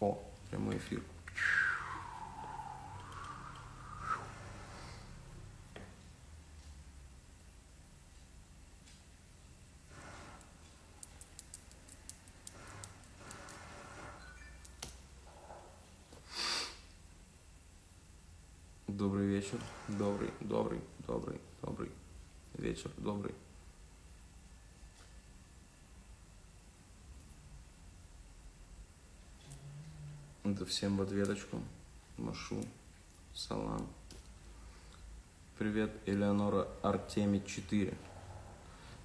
О, прямой эфир. Добрый вечер. Добрый, добрый, добрый, добрый вечер. Добрый. Это всем в ответочку. Машу. Салам. Привет, Элеонора Артемий 4.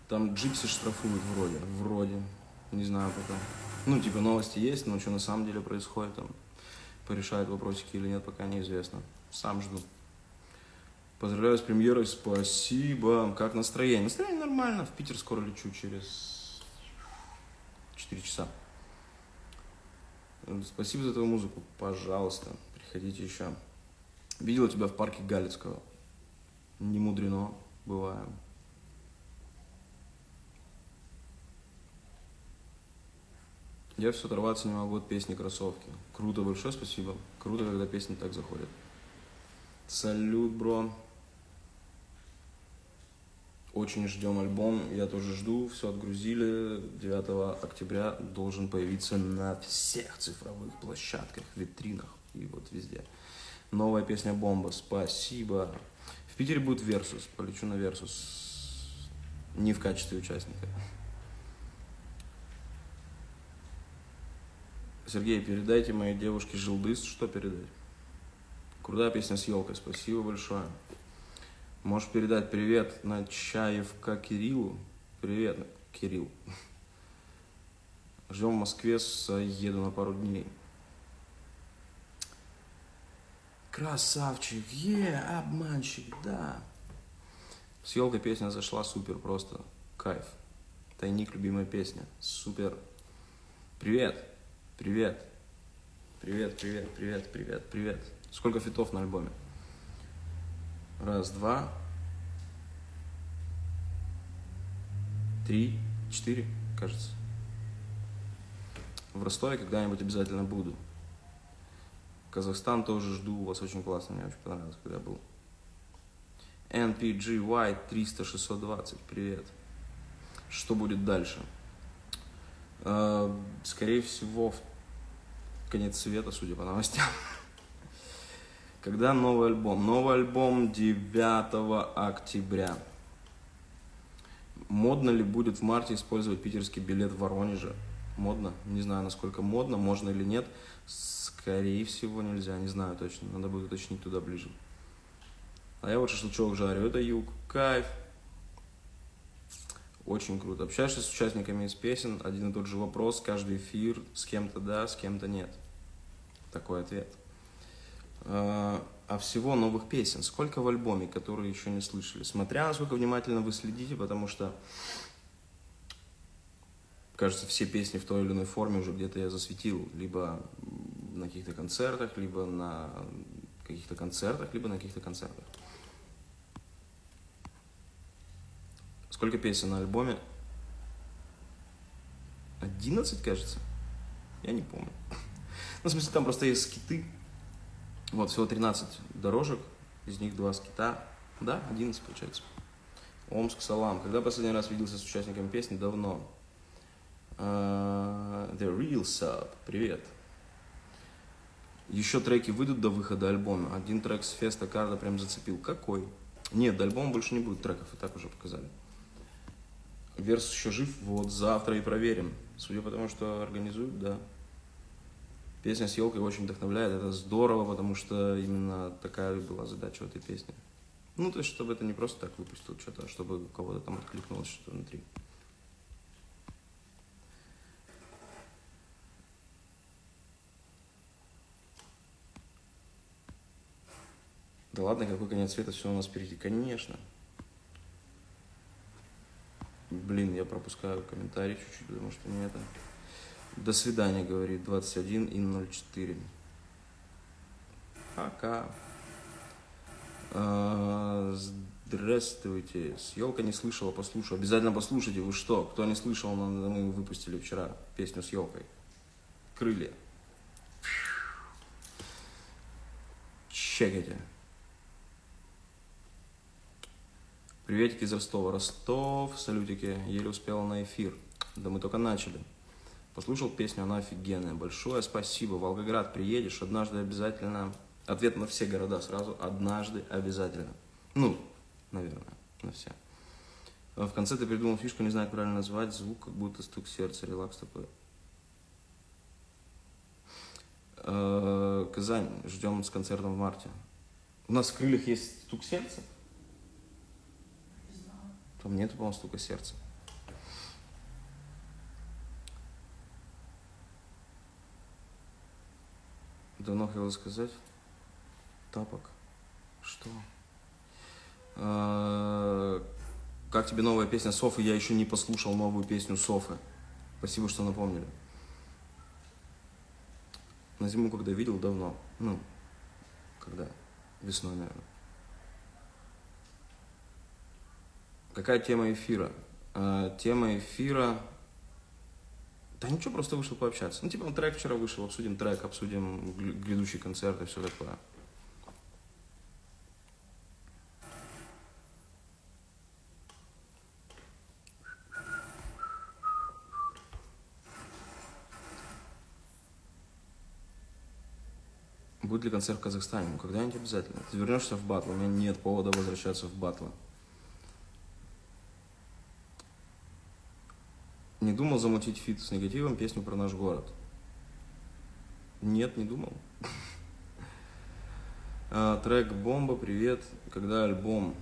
Там джипсы штрафуют вроде. Вроде. Не знаю пока. Ну, типа новости есть, но что на самом деле происходит там. Порешают вопросики или нет, пока неизвестно. Сам жду. Поздравляю с премьерой, спасибо. Как настроение? Настроение нормально. В Питер скоро лечу через 4 часа. Спасибо за твою музыку. Пожалуйста, приходите еще. Видел тебя в парке Галицкого. Не мудрено, бываем. Я все оторваться не могу от песни «Кроссовки». Круто, большое спасибо. Круто, когда песни так заходят. Салют, бро. Очень ждем альбом. Я тоже жду. Все отгрузили. 9 октября должен появиться на всех цифровых площадках, витринах и вот везде. Новая песня «Бомба». Спасибо. В Питере будет Версус. Полечу на Версус. Не в качестве участника. Сергей, передайте моей девушке Жилдыс. Что передать? Крутая песня с елкой. Спасибо большое. Можешь передать привет на Чаевка Кириллу. Привет, Кирилл. Ждем в Москве, еду на пару дней. Красавчик, е, обманщик, да. С елкой песня зашла супер, просто кайф. Тайник, любимая песня, супер. Привет, привет, привет, привет, привет, привет, привет. Сколько фитов на альбоме? Раз, два, три, четыре, кажется. В Ростове когда-нибудь обязательно буду. Казахстан тоже жду, у вас очень классно, мне очень понравилось, когда был. NPGY 300-620, привет. Что будет дальше? Э, скорее всего, конец света, судя по новостям. Когда новый альбом? Новый альбом 9 октября. Модно ли будет в марте использовать питерский билет в Воронеже? Модно? Не знаю, насколько модно, можно или нет. Скорее всего, нельзя, не знаю точно. Надо будет уточнить туда ближе. А я вот шашлычок жарю. Это юг. Кайф. Очень круто. Общаешься с участниками из песен, один и тот же вопрос, каждый эфир, с кем-то да, с кем-то нет. Такой ответ. А, а всего новых песен. Сколько в альбоме, которые еще не слышали. Смотря насколько внимательно вы следите, потому что, кажется, все песни в той или иной форме уже где-то я засветил. Либо на каких-то концертах, либо на каких-то концертах, либо на каких-то концертах. Сколько песен на альбоме? 11, кажется. Я не помню. Ну, в смысле, там просто есть скиты, вот, всего 13 дорожек, из них два скита. Да, 11 получается. Омск, Салам. Когда последний раз виделся с участниками песни? Давно. Uh, The Real Sub. Привет. Еще треки выйдут до выхода альбома. Один трек с феста Карда прям зацепил. Какой? Нет, до альбома больше не будет треков, и так уже показали. Верс еще жив, вот завтра и проверим. Судя по тому, что организуют, да. Песня с елкой очень вдохновляет, это здорово, потому что именно такая была задача в этой песне. Ну, то есть, чтобы это не просто так выпустил что-то, а чтобы у кого-то там откликнулось что-то внутри. Да ладно, какой конец света, все у нас впереди. Конечно. Блин, я пропускаю комментарий чуть-чуть, потому что не это. До свидания, говорит 21 и 04. Пока. А, здравствуйте. С не слышала, послушаю. Обязательно послушайте. Вы что? Кто не слышал, мы выпустили вчера песню с елкой. Крылья. Чекайте. Приветики из Ростова. Ростов, салютики. Еле успела на эфир. Да мы только начали. Послушал песню, она офигенная. Большое спасибо. Волгоград, приедешь, однажды обязательно. Ответ на все города сразу. Однажды обязательно. Ну, наверное, на все. В конце ты придумал фишку, не знаю, как правильно назвать. Звук, как будто стук сердца, релакс такой. Э, Казань, ждем с концертом в марте. У нас в крыльях есть стук сердца? Там нету, по-моему, стука сердца. Давно хотел сказать. Тапок. Что? Э, Как тебе новая песня Софы? Я еще не послушал новую песню Софы. Спасибо, что напомнили. На зиму, когда видел, давно. Ну, когда? Весной, наверное. Какая тема эфира? Э, тема эфира... Да ничего, просто вышел пообщаться. Ну, типа, трек вчера вышел, обсудим трек, обсудим гря- грядущий концерт и все такое. Будет ли концерт в Казахстане? Ну, когда-нибудь обязательно. Ты вернешься в батл, у меня нет повода возвращаться в батлы. Не думал замутить фит с негативом песню про наш город? Нет, не думал. А, Трек «Бомба», привет. Когда альбом?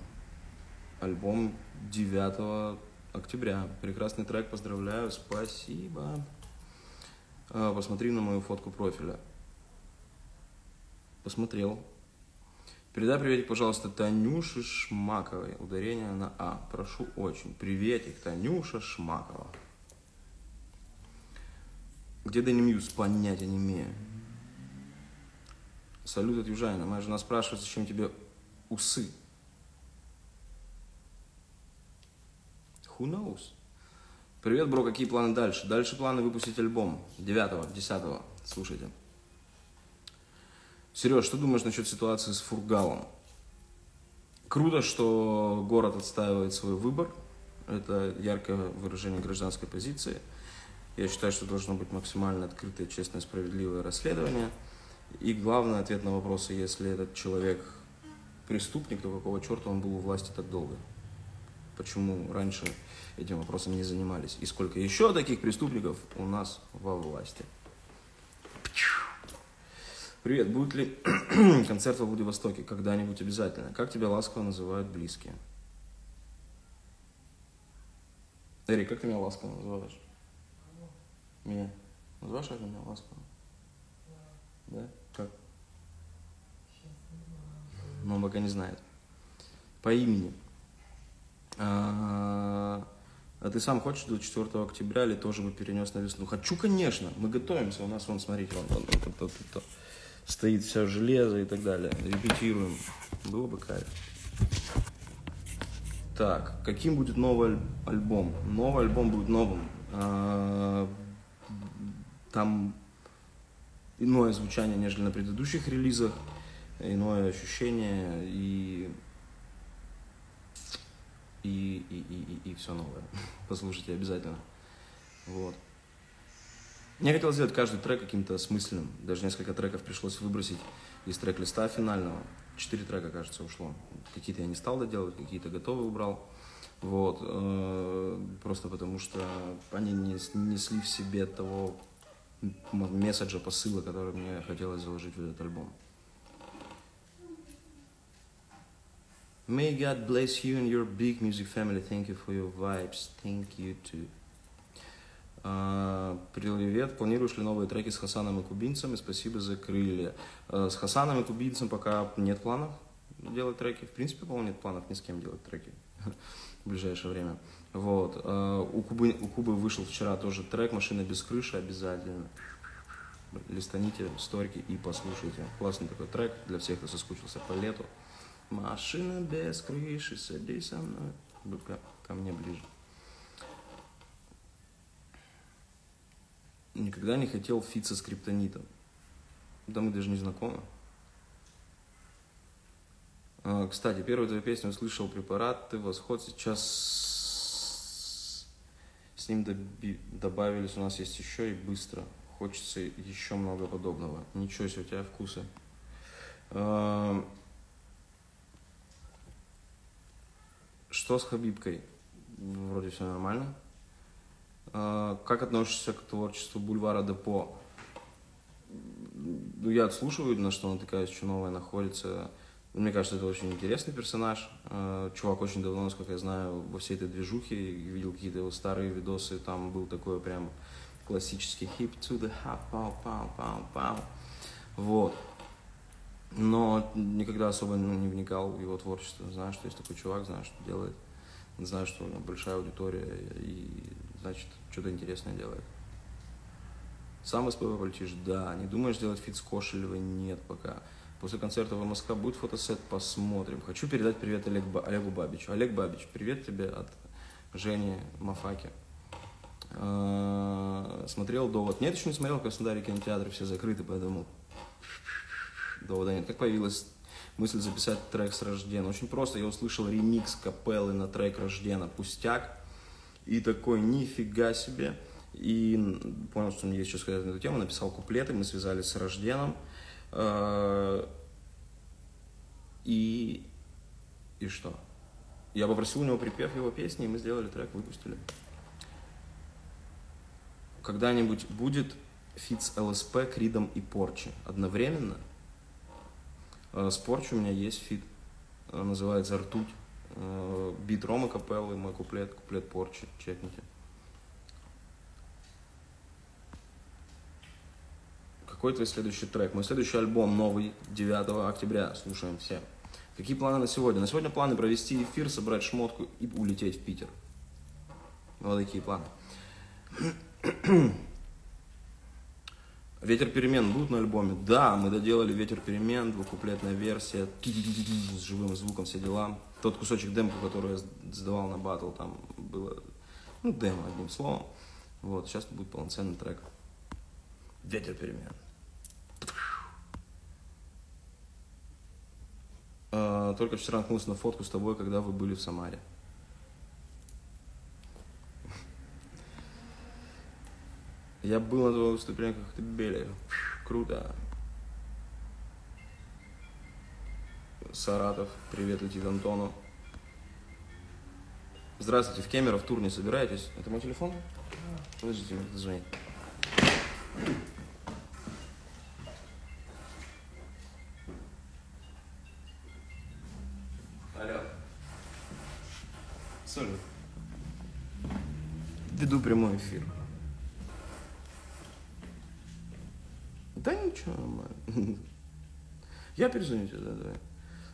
Альбом 9 октября. Прекрасный трек, поздравляю, спасибо. А, Посмотри на мою фотку профиля. Посмотрел. Передай приветик, пожалуйста, Танюше Шмаковой. Ударение на А. Прошу очень. Приветик, Танюша Шмакова. Где Дэнни Мьюз? Понятия не имею. Салют от Южанина. Моя жена спрашивает, зачем тебе усы? Who knows? Привет, бро, какие планы дальше? Дальше планы выпустить альбом 9 10 Слушайте. Сереж, что думаешь насчет ситуации с Фургалом? Круто, что город отстаивает свой выбор. Это яркое выражение гражданской позиции. Я считаю, что должно быть максимально открытое, честное, справедливое расследование. И главный ответ на вопрос, если этот человек преступник, то какого черта он был у власти так долго? Почему раньше этим вопросом не занимались? И сколько еще таких преступников у нас во власти? Привет, будет ли концерт во Владивостоке когда-нибудь обязательно? Как тебя ласково называют близкие? Эрик, как ты меня ласково называешь? Меня? Называешь как меня ласково? Да? Как? Но он пока не знает. По имени. А, а ты сам хочешь до 4 октября или тоже бы перенес на весну? Хочу, конечно. Мы готовимся. У нас, вон, смотрите, вон, вон, вон, тут, тут стоит все железо и так далее. Репетируем. Было бы кайф. Так, каким будет новый аль- альбом? Новый альбом будет новым. А, Там иное звучание, нежели на предыдущих релизах, иное ощущение и и, и, и, и, все новое. Послушайте обязательно. Вот. Я хотел сделать каждый трек каким-то смысленным. Даже несколько треков пришлось выбросить из трек-листа финального. Четыре трека, кажется, ушло. Какие-то я не стал доделать, какие-то готовые убрал. Вот. э, Просто потому что они не несли в себе того месседжа, посыла, который мне хотелось заложить в этот альбом. May God bless you and your big music family. Thank you for your vibes. Thank you too. А, Привет. Планируешь ли новые треки с Хасаном и Кубинцем? И спасибо за крылья. А, С Хасаном и Кубинцем пока нет планов делать треки. В принципе, по-моему, нет планов ни с кем делать треки в ближайшее время. Вот. А, У Кубы, у Кубы вышел вчера тоже трек «Машина без крыши» обязательно. Листаните сторики и послушайте. Классный такой трек для всех, кто соскучился по лету. Машина без крыши, садись со мной. Ко, ко мне ближе. Никогда не хотел фит со скриптонитом. Да мы даже не знакомы. А, Кстати, первую твою песню услышал препараты, восход сейчас с ним доби- добавились, у нас есть еще и быстро. Хочется еще много подобного. Ничего себе, у тебя вкусы. А, Что с Хабибкой? Вроде все нормально. А, Как относишься к творчеству Бульвара Депо? Ну, я отслушиваю, на что натыкаюсь, что новое находится. Мне кажется, это очень интересный персонаж. Э, Чувак очень давно, насколько я знаю, во всей этой движухе. Видел какие-то его старые видосы, там был такой прям классический hip to the hop, пау, пау, пау, пау. Вот. Но никогда особо не вникал в его творчество. Знаю, что есть такой чувак, знаю, что делает. Знаю, что у него большая аудитория и, значит, что-то интересное делает. Сам СПБ полетишь? Да. Не думаешь делать фит с Кошелевой? Нет пока. После концерта в МСК будет фотосет? Посмотрим. Хочу передать привет Олег Олегу Бабичу. Олег Бабич, привет тебе от Жени Мафаки. А, Смотрел «Довод». Нет, еще не смотрел, в Краснодаре кинотеатры все закрыты, поэтому довода нет. Как появилась мысль записать трек с Рождена? Очень просто. Я услышал ремикс капеллы на трек Рождена «Пустяк». И такой, нифига себе. И понял, что мне есть что сказать на эту тему. Написал куплеты, мы связались с Рожденом. Э, И... И что? Я попросил у него припев его песни, и мы сделали трек, выпустили. Когда-нибудь будет фит с ЛСП, Кридом и Порчи одновременно? Э, С Порчи у меня есть фит, э, называется «Ртуть». Бит Рома Капеллы, мой куплет, куплет Порчи, чекните. Какой твой следующий трек? Мой следующий альбом новый 9 октября. Слушаем все. Какие планы на сегодня? На сегодня планы провести эфир, собрать шмотку и улететь в Питер. Вот такие планы. Ветер перемен будут на альбоме? Да, мы доделали Ветер перемен, двухкуплетная версия, с живым звуком, все дела. Тот кусочек демка, который я сдавал на батл, там было, ну, демо, одним словом. Вот, сейчас будет полноценный трек. Ветер перемен. А, Только вчера наткнулся на фотку с тобой, когда вы были в Самаре. Я был на твоих выступлениях в Коктебеле. Круто. Саратов. Привет летит Антону. Здравствуйте, в Кемерово в тур не собираетесь? Это мой телефон? Подождите, мне звонит. Алло. Салют. Эфир. Да ничего, нормально. Я перезвоню тебе, да, давай.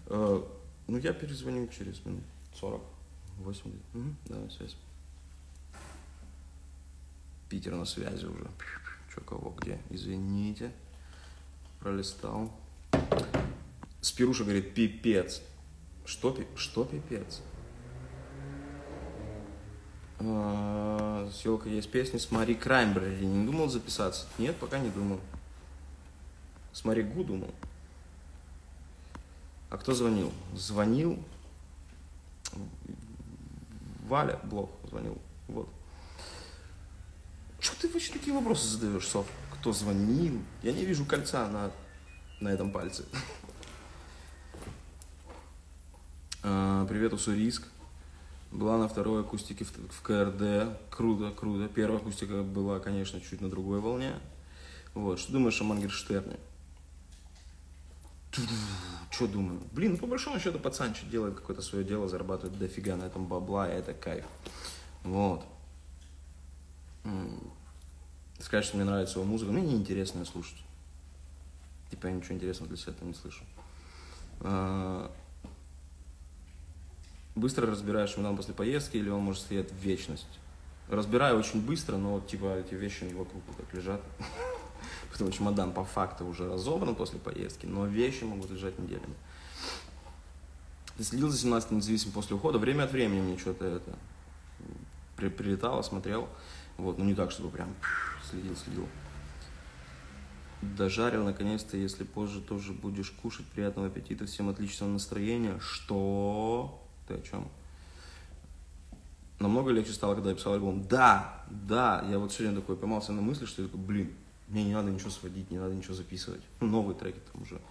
Э, Ну, я перезвоню через минут 40, 80. Угу, давай, связь. Питер на связи уже. Че, кого, где? Извините. Пролистал. Спируша говорит, пипец. Что, что пипец? А, С елкой есть песни с Мари Краймбрери. Не думал записаться? Нет, пока не думал. С Мари Гу думал. А кто звонил? Звонил Валя Блок звонил. Вот. Что ты вообще такие вопросы задаешь, Сов? Кто звонил? Я не вижу кольца на, на этом пальце. А, Привет, Уссурийск. Была на второй акустике в, в КРД. Круто, круто. Первая акустика была, конечно, чуть на другой волне. Вот. Что думаешь о Мангерштерне? Что думаю? Блин, ну по большому счету пацанчик делает какое-то свое дело, зарабатывает дофига на этом бабла, и это кайф. Вот. Сказать, что мне нравится его музыка, мне неинтересно ее слушать. Типа я ничего интересного для себя там не слышу. Быстро разбираешь чемодан после поездки, или он может стоять вечность? Разбираю очень быстро, но типа эти вещи не вокруг вот так лежат. Потому что чемодан по факту уже разобран после поездки, но вещи могут лежать неделями. Ты следил за 17 независимым после ухода? Время от времени мне что-то это при- прилетало, смотрел. Вот, ну не так, чтобы прям следил, следил. Дожарил наконец-то, если позже тоже будешь кушать. Приятного аппетита, всем отличного настроения. Что? Ты о чем? Намного легче стало, когда я писал альбом. Да, да, я вот сегодня такой поймался на мысли, что я такой, блин, мне не надо ничего сводить, не надо ничего записывать. Ну, новые треки там уже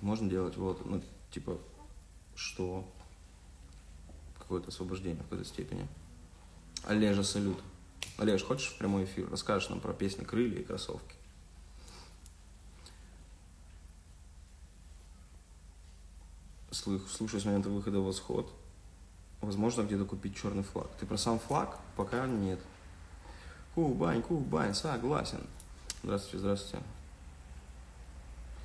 можно делать, вот, ну, типа, что? Какое-то освобождение в какой-то степени. Олежа, салют. Олеж, хочешь в прямой эфир? Расскажешь нам про песни «Крылья» и «Кроссовки». Слушаю с момента выхода «Восход». Возможно, где-то купить черный флаг. Ты про сам флаг? Пока нет. Кубань, Кубань, согласен. Здравствуйте, здравствуйте.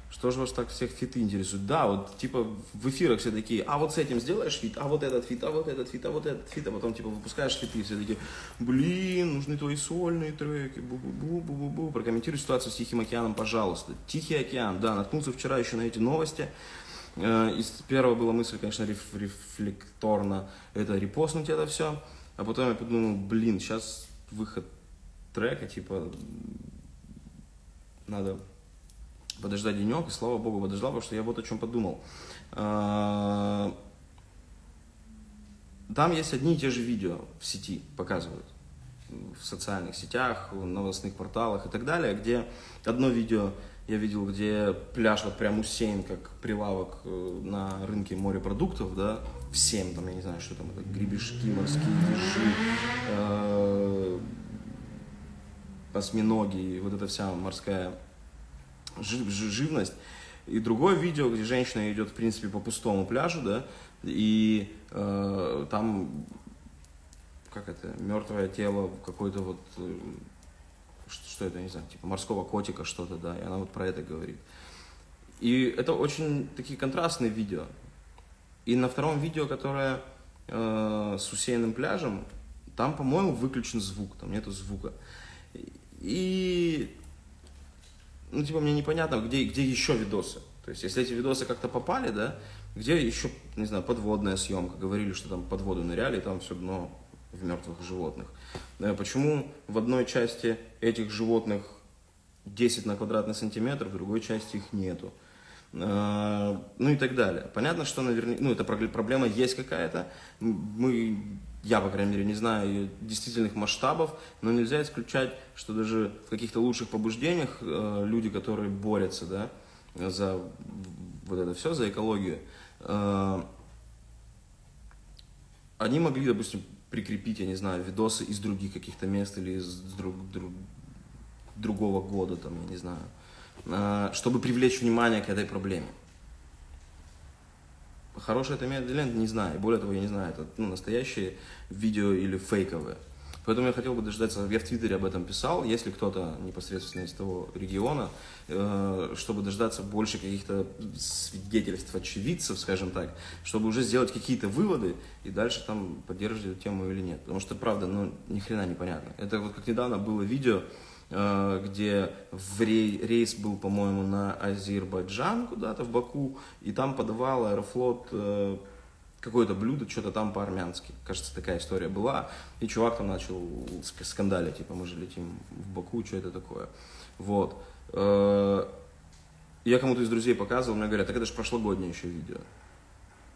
Что же вас так всех фиты интересуют? Да, вот типа в эфирах все такие, а вот с этим сделаешь фит, а вот этот фит, а вот этот фит, а вот этот фит, а потом типа выпускаешь фиты, все такие, блин, нужны твои сольные треки, бу-бу-бу-бу-бу. Прокомментируй ситуацию с Тихим океаном, пожалуйста. Тихий океан, да, наткнулся вчера еще на эти новости. Э, из первого была мысль, конечно, реф, рефлекторно это репостнуть это все. А потом я подумал, блин, сейчас выход трека, типа, надо подождать денек, и слава богу, подождал, потому что я вот о чем подумал. Э, там есть одни и те же видео в сети, показывают в социальных сетях, в новостных порталах и так далее, где одно видео я видел, где пляж вот прям усеян, как прилавок э, на рынке морепродуктов, да, всем там, я не знаю, что там, это гребешки, морские ежи, э, осьминоги, вот эта вся морская жив, живность. И другое видео, где женщина идет, в принципе, по пустому пляжу, да, и э, там, как это, мертвое тело какой-то вот э, что, что это, не знаю, типа морского котика что-то, да, и она вот про это говорит. И это очень такие контрастные видео. И на втором видео, которое э, с усеянным пляжем, там, по-моему, выключен звук, там нету звука. И, ну, типа, мне непонятно, где, где еще видосы. То есть, если эти видосы как-то попали, да, где еще, не знаю, подводная съемка, говорили, что там под воду ныряли, и там все дно в мертвых животных. Э, почему в одной части этих животных 10 на квадратный сантиметр, в другой части их нету? Э, ну и так далее. Понятно, что наверняка, ну, эта проблема есть какая-то. Мы, я, по крайней мере, не знаю ее действительных масштабов, но нельзя исключать, что даже в каких-то лучших побуждениях э, люди, которые борются, да, за вот это все, за экологию, они могли, допустим, прикрепить, я не знаю, видосы из других каких-то мест или из друг, друг, другого года, там, я не знаю, а, чтобы привлечь внимание к этой проблеме. Хорошее это нет, не знаю. Более того, я не знаю, это ну, настоящие видео или фейковые. Поэтому я хотел бы дождаться, я в Твиттере об этом писал, если кто-то непосредственно из того региона, э, чтобы дождаться больше каких-то свидетельств, очевидцев, скажем так, чтобы уже сделать какие-то выводы и дальше там поддерживать эту тему или нет. Потому что, правда, ну, ни хрена непонятно. Это вот как недавно было видео, э, где в рейс был, по-моему, на Азербайджан куда-то, в Баку, и там подавал Аэрофлот э, какое-то блюдо, что-то там по-армянски. Кажется, такая история была. И чувак там начал скандалить, типа, мы же летим в Баку, что это такое. Вот. Э, я кому-то из друзей показывал, мне говорят, так это же прошлогоднее еще видео.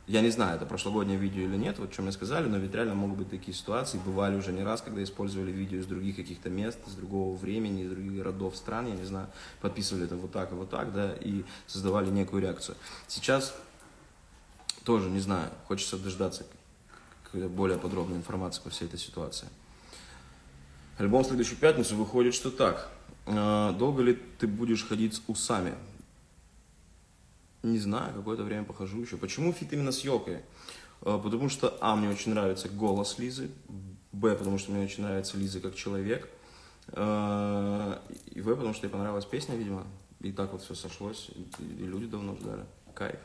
Я не знаю, это прошлогоднее видео или нет, вот что мне сказали, но ведь реально могут быть такие ситуации. Бывали уже не раз, когда использовали видео из других каких-то мест, из другого времени, из других городов, стран, я не знаю, подписывали это вот так и вот так, да, и создавали некую реакцию. Сейчас тоже не знаю, хочется дождаться более подробной информации по всей этой ситуации. Альбом в следующую пятницу выходит, что так. А, долго ли ты будешь ходить с усами? Не знаю, какое-то время похожу еще. Почему фит именно с Ёлкой? А, потому что, а, мне очень нравится голос Лизы, б, потому что мне очень нравится Лиза как человек, а, и в, потому что ей понравилась песня, видимо, и так вот все сошлось, и люди давно ждали. Кайф.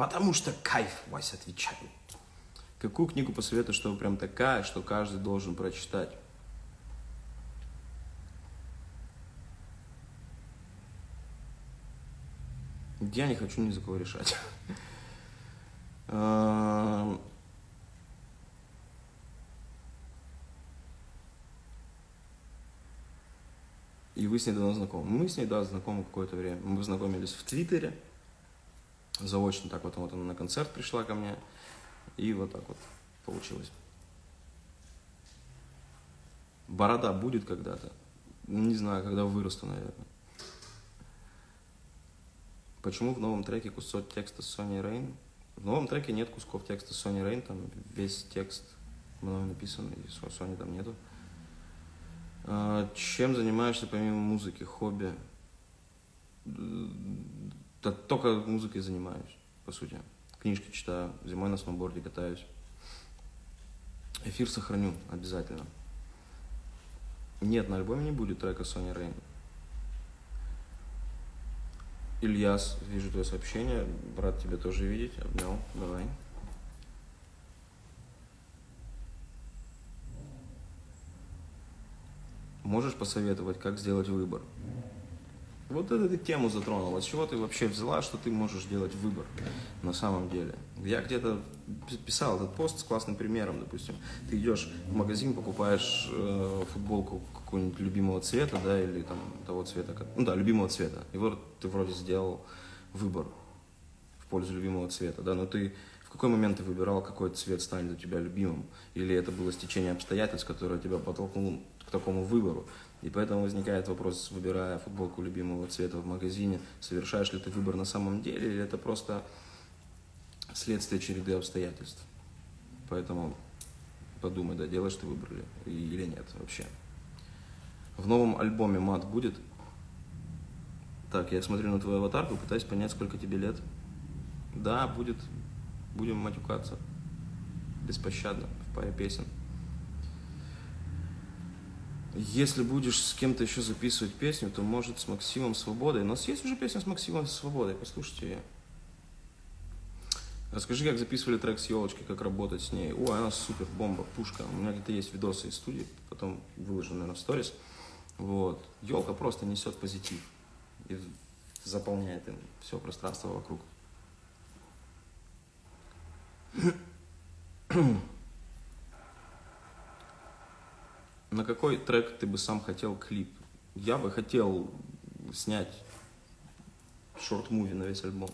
Потому что кайф, Вася, отвечаю. Какую книгу посоветую, чтобы прям такая, что каждый должен прочитать? Я не хочу ни за кого решать. Эм, И вы с ней давно знакомы. Мы с ней, да, знакомы какое-то время. Мы познакомились в Твиттере. Заочно так вот, вот она на концерт пришла ко мне. И вот так вот получилось. Борода будет когда-то. Не знаю, когда вырасту, наверное. Почему в новом треке кусок текста Sony Rain? В новом треке нет кусков текста Sony Rain, там весь текст мной написан, и Sony там нету. А, чем занимаешься помимо музыки, хобби? Только музыкой занимаюсь, по сути. Книжки читаю, зимой на сноуборде катаюсь. Эфир сохраню обязательно. Нет, на альбоме не будет трека Sony Rain. Ильяс, вижу твое сообщение. Брат тебя тоже видеть. Обнял. Давай. Можешь посоветовать, как сделать выбор? Вот эту тему затронула. С чего ты вообще взяла, что ты можешь делать выбор на самом деле? Я где-то писал этот пост с классным примером, допустим. Ты идешь в магазин, покупаешь э, футболку какого-нибудь любимого цвета, да, или там того цвета, как, ну да, любимого цвета. И вот ты вроде сделал выбор в пользу любимого цвета, да, но ты в какой момент ты выбирал, какой цвет станет у тебя любимым? Или это было стечение обстоятельств, которое тебя подтолкнуло к такому выбору? И поэтому возникает вопрос, выбирая футболку любимого цвета в магазине, совершаешь ли ты выбор на самом деле, или это просто следствие череды обстоятельств. Поэтому подумай, да, делаешь ты выбор ли, или нет вообще. В новом альбоме мат будет? Так, я смотрю на твою аватарку, пытаюсь понять, сколько тебе лет. Да, будет. Будем матюкаться. Беспощадно, в паре песен. Если будешь с кем-то еще записывать песню, то может с Максимом Свободой. У нас есть уже песня с Максимом Свободой, послушайте ее. Расскажи, как записывали трек с елочкой, как работать с ней. Ой, она супер, бомба, пушка. У меня где-то есть видосы из студии, потом выложу, наверное, в сторис. Вот. Елка просто несет позитив и заполняет им все пространство вокруг. На какой трек ты бы сам хотел клип? Я бы хотел снять шорт-муви на весь альбом.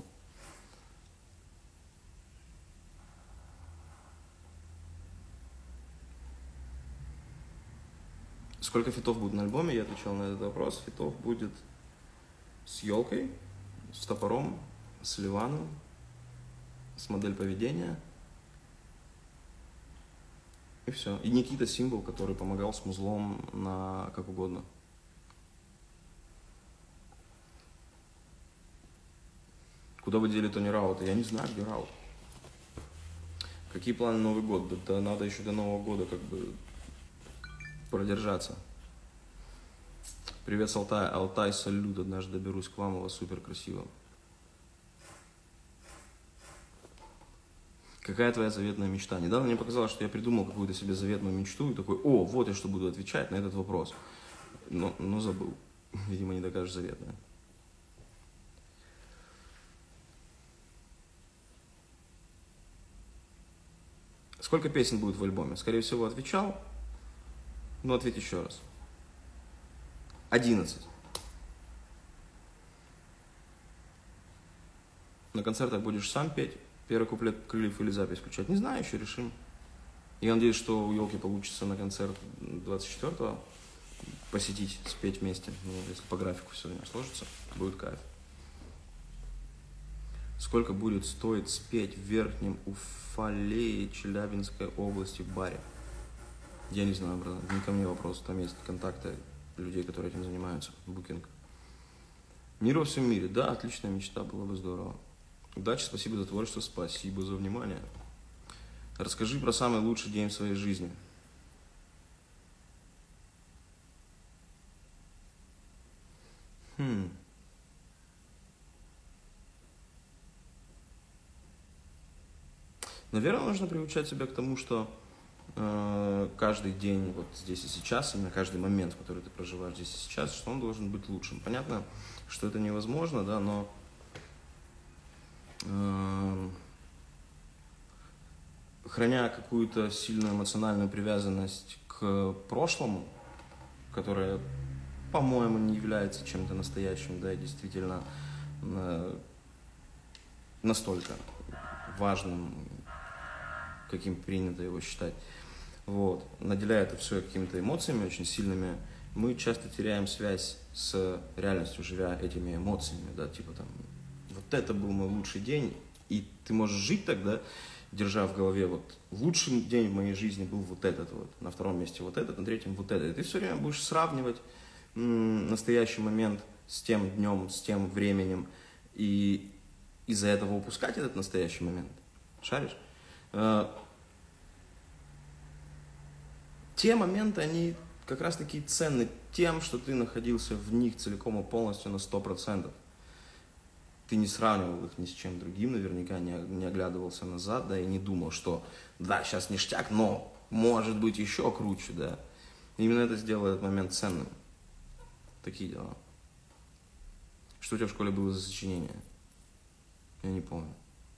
Сколько фитов будет на альбоме? Я отвечал на этот вопрос. Фитов будет с елкой, с топором, с Ливаном, с модель поведения – и все. И Никита Символ, который помогал с музлом на как угодно. Куда вы дели Тони Раута? Я не знаю, где Раут. Какие планы на Новый год? Да, да надо еще до Нового года как бы продержаться. Привет с Алтая. Алтай, салют. Однажды доберусь к вам, у вас супер красиво. Какая твоя заветная мечта? Недавно мне показалось, что я придумал какую-то себе заветную мечту и такой, о, вот я что буду отвечать на этот вопрос. Но, но забыл. Видимо, не докажешь заветная. Сколько песен будет в альбоме? Скорее всего, отвечал. Но ответь еще раз. Одиннадцать. На концертах будешь сам петь. Первый куплет крыльев или запись включать? Не знаю, еще решим. Я надеюсь, что у елки получится на концерт 24-го посетить, спеть вместе. Ну, если по графику все не сложится, будет кайф. Сколько будет стоить спеть в Верхнем Уфалее Челябинской области в баре? Я не знаю, брат, не ко мне вопрос. Там есть контакты людей, которые этим занимаются. Букинг. Мир во всем мире. Да, отличная мечта, было бы здорово. Удачи, спасибо за творчество, спасибо за внимание. Расскажи про самый лучший день в своей жизни. Хм. Наверное, нужно приучать себя к тому, что э, каждый день вот здесь и сейчас, именно каждый момент, который ты проживаешь здесь и сейчас, что он должен быть лучшим. Понятно, что это невозможно, да, но храня какую-то сильную эмоциональную привязанность к прошлому, которая по-моему, не является чем-то настоящим, да, и действительно э, настолько важным, каким принято его считать. Вот. Наделяя это все какими-то эмоциями очень сильными, мы часто теряем связь с реальностью, живя этими эмоциями, да, типа там, вот это был мой лучший день, и ты можешь жить тогда, держа в голове, вот, лучший день в моей жизни был вот этот вот, на втором месте вот этот, на третьем вот этот. И ты все время будешь сравнивать настоящий момент с тем днем, с тем временем, и из-за этого упускать этот настоящий момент. Шаришь? Э, те моменты, они как раз таки ценны тем, что ты находился в них целиком и полностью на 100%. Ты не сравнивал их ни с чем другим, наверняка не, не оглядывался назад, да, и не думал, что да, сейчас ништяк, но может быть еще круче, да. Именно это сделало этот момент ценным. Такие дела. Что у тебя в школе было за сочинение? Я не помню.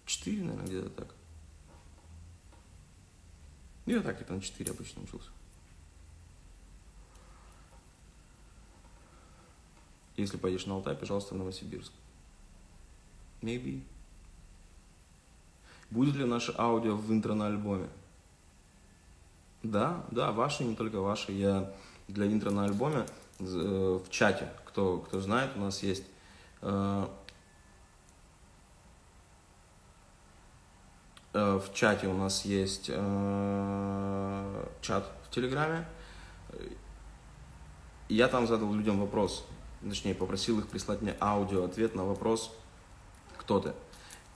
Четыре, наверное, где-то так. Ну, я так, типа, на четыре обычно учился. Если поедешь на Алтай, пожалуйста, в Новосибирск. Maybe. Будет ли наше аудио в интро на альбоме? Да, да, ваши, не только ваши. Я для интро на альбоме э, в чате, кто, кто знает, у нас есть э, э, в чате у нас есть э, чат в Телеграме. Я там задал людям вопрос, точнее, попросил их прислать мне аудио, ответ на вопрос, кто ты.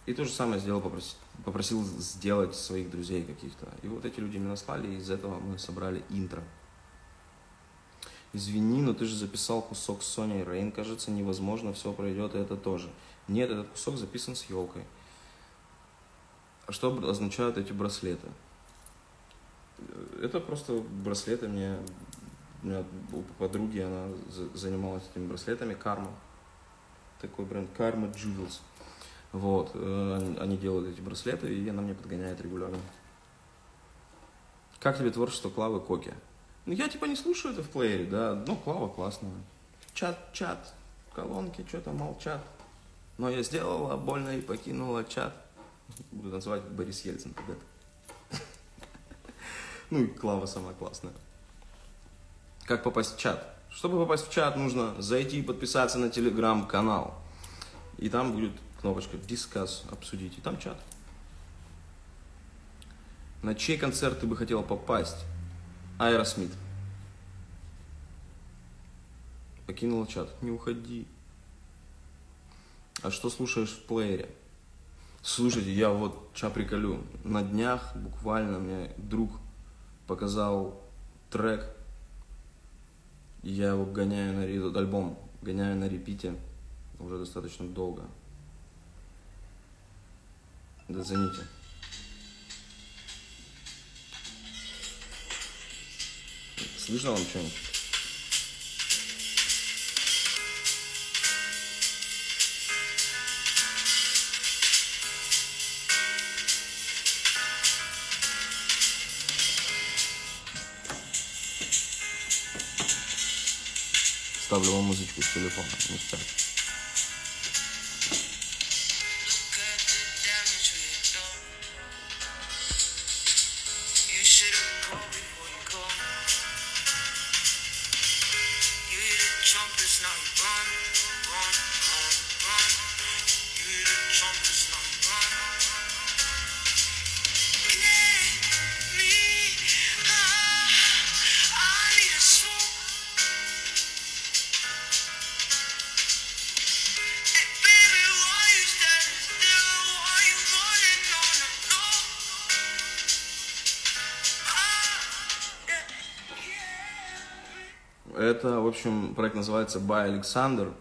И то же самое сделал, попросил, попросил сделать своих друзей каких-то. И вот эти люди мне наслали, и из этого мы собрали интро. Извини, но ты же записал кусок с Соней Рейн, кажется, невозможно, все пройдет, и это тоже. Нет, этот кусок записан с елкой. А что означают эти браслеты? Это просто браслеты мне у меня у подруги, она занималась этими браслетами, Карма. Такой бренд Карма Jewels. Вот, э, они делают эти браслеты, и она мне подгоняет регулярно. Как тебе творчество Клавы Коки? Ну, я типа не слушаю это в плеере, да, ну, Клава классная. Чат, чат, колонки что-то молчат. Но я сделала больно и покинула чат. Буду называть Борис Ельцин тогда. Ну и Клава сама классная. Как попасть в чат? Чтобы попасть в чат, нужно зайти и подписаться на телеграм-канал. И там будет кнопочка «Discuss», «Обсудить». И там чат. На чей концерт ты бы хотел попасть? Аэросмит. Покинула чат. Не уходи. А что слушаешь в плеере? Слушайте, я вот ча приколю. На днях буквально мне друг показал трек я его гоняю на альбом, гоняю на репите уже достаточно долго. Зацените. Слышно вам что-нибудь? ставлю вам музычку с телефона, не ставь. Общем, проект называется By Alexander.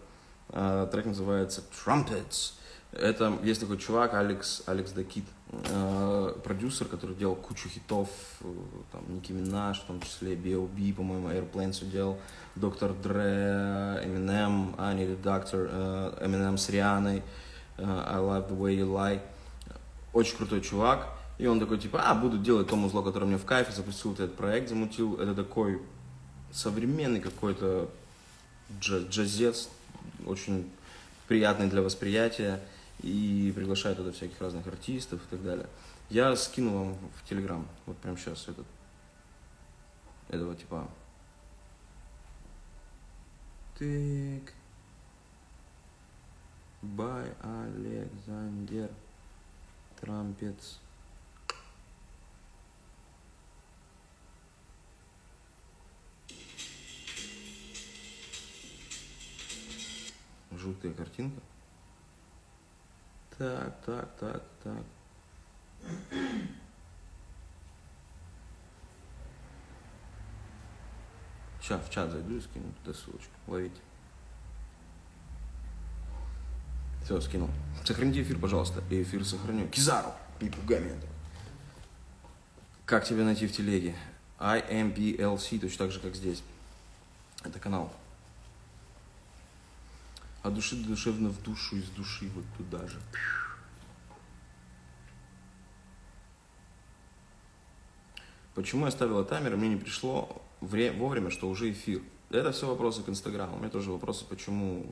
А, трек называется Trumpets. Это есть такой чувак, Алекс, Алекс Дакит, э, продюсер, который делал кучу хитов, э, там, Ники Минаж, в том числе B.O.B., по-моему, Airplanes делал, Доктор Дре, Eminem, Ани Редактор, э, Eminem с Рианой, э, I Love The Way You Lie. Очень крутой чувак. И он такой, типа, а, буду делать то музло, которое мне в кайфе, запустил этот проект, замутил. Это такой современный какой-то джаз, джазец, очень приятный для восприятия, и приглашает туда всяких разных артистов и так далее. Я скину вам в Телеграм, вот прямо сейчас этот, этого типа. Так. Бай Александр Трампец. Желтая картинка. Так, так, так, так. Сейчас в чат зайду и скину туда ссылочку. Ловите. Все, скинул. Сохраните эфир, пожалуйста. Эфир сохраню. Кизару, меня. Как тебя найти в телеге? IMBLC, точно так же, как здесь. Это канал. От души душевно в душу, из души вот туда же. Почему я ставила таймер, мне не пришло вре- вовремя, что уже эфир? Это все вопросы к Инстаграму. У меня тоже вопросы, почему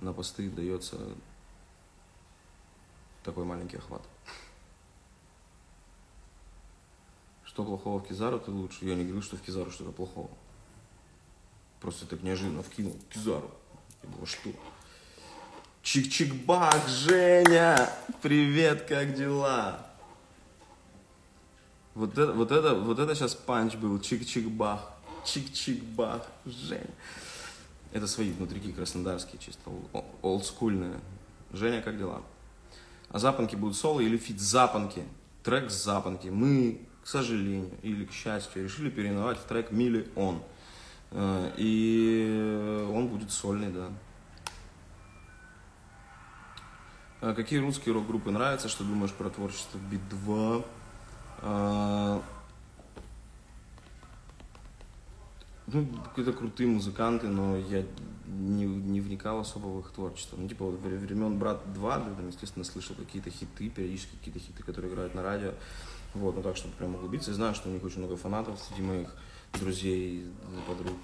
на посты дается такой маленький охват. Что плохого в Кизару, ты лучше. Я не говорю, что в Кизару что-то плохого. Просто так неожиданно вкинул Кизару. Думаю, что? Чик-чик-бах, Женя! Привет, как дела? Вот это, вот это, вот это сейчас панч был. Чик-чик-бах. Чик-чик-бах, Женя. Это свои внутрики краснодарские, чисто ол- олдскульные. Женя, как дела? А запонки будут соло или фит запонки? Трек запонки. Мы, к сожалению, или к счастью, решили переименовать в трек «Миллион». Э, И будет сольный, да. А Какие русские рок-группы нравятся? Что думаешь про творчество Би-2? А, Ну, какие-то крутые музыканты, но я не, не вникал особо в их творчество. Ну, типа, вот вре- времен Брат 2, да, там, естественно, слышал какие-то хиты, периодически какие-то хиты, которые играют на радио. Вот, ну так, чтобы прям углубиться. Я знаю, что у них очень много фанатов среди моих друзей, подруг.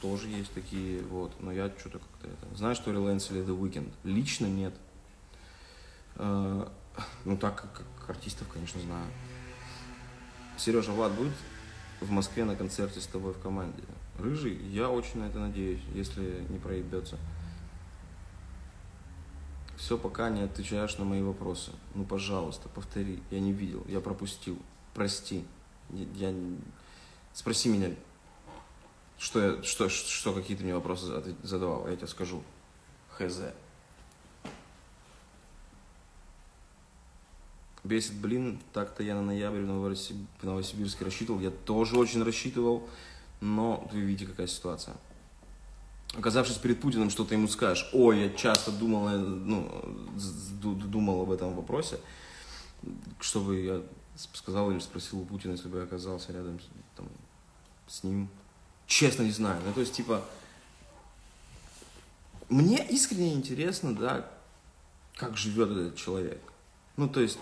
Тоже есть такие, вот. Но я что-то как-то это... Знаю, что Релэнс или The Weeknd? Лично нет. Э, Ну, так, как, как артистов, конечно, знаю. Сережа Влад будет в Москве на концерте с тобой в команде? Рыжий? Я очень на это надеюсь, если не проебется. Все, пока не отвечаешь на мои вопросы. Ну, пожалуйста, повтори. Я не видел, я пропустил. Прости. Я, Спроси меня, что, я, что, что какие ты мне вопросы задавал, я тебе скажу. Хз. Бесит, блин, так-то я на ноябрь в Новороссиб- в Новосибирске рассчитывал. Я тоже очень рассчитывал, но вы видите, какая ситуация. Оказавшись перед Путиным, что ты ему скажешь, ой, я часто думал, э, ну, думал об этом вопросе, что бы я сказал или спросил у Путина, если бы я оказался рядом там, с ним. Честно не знаю. Ну, то есть, типа, мне искренне интересно, да, как живет этот человек. Ну, то есть,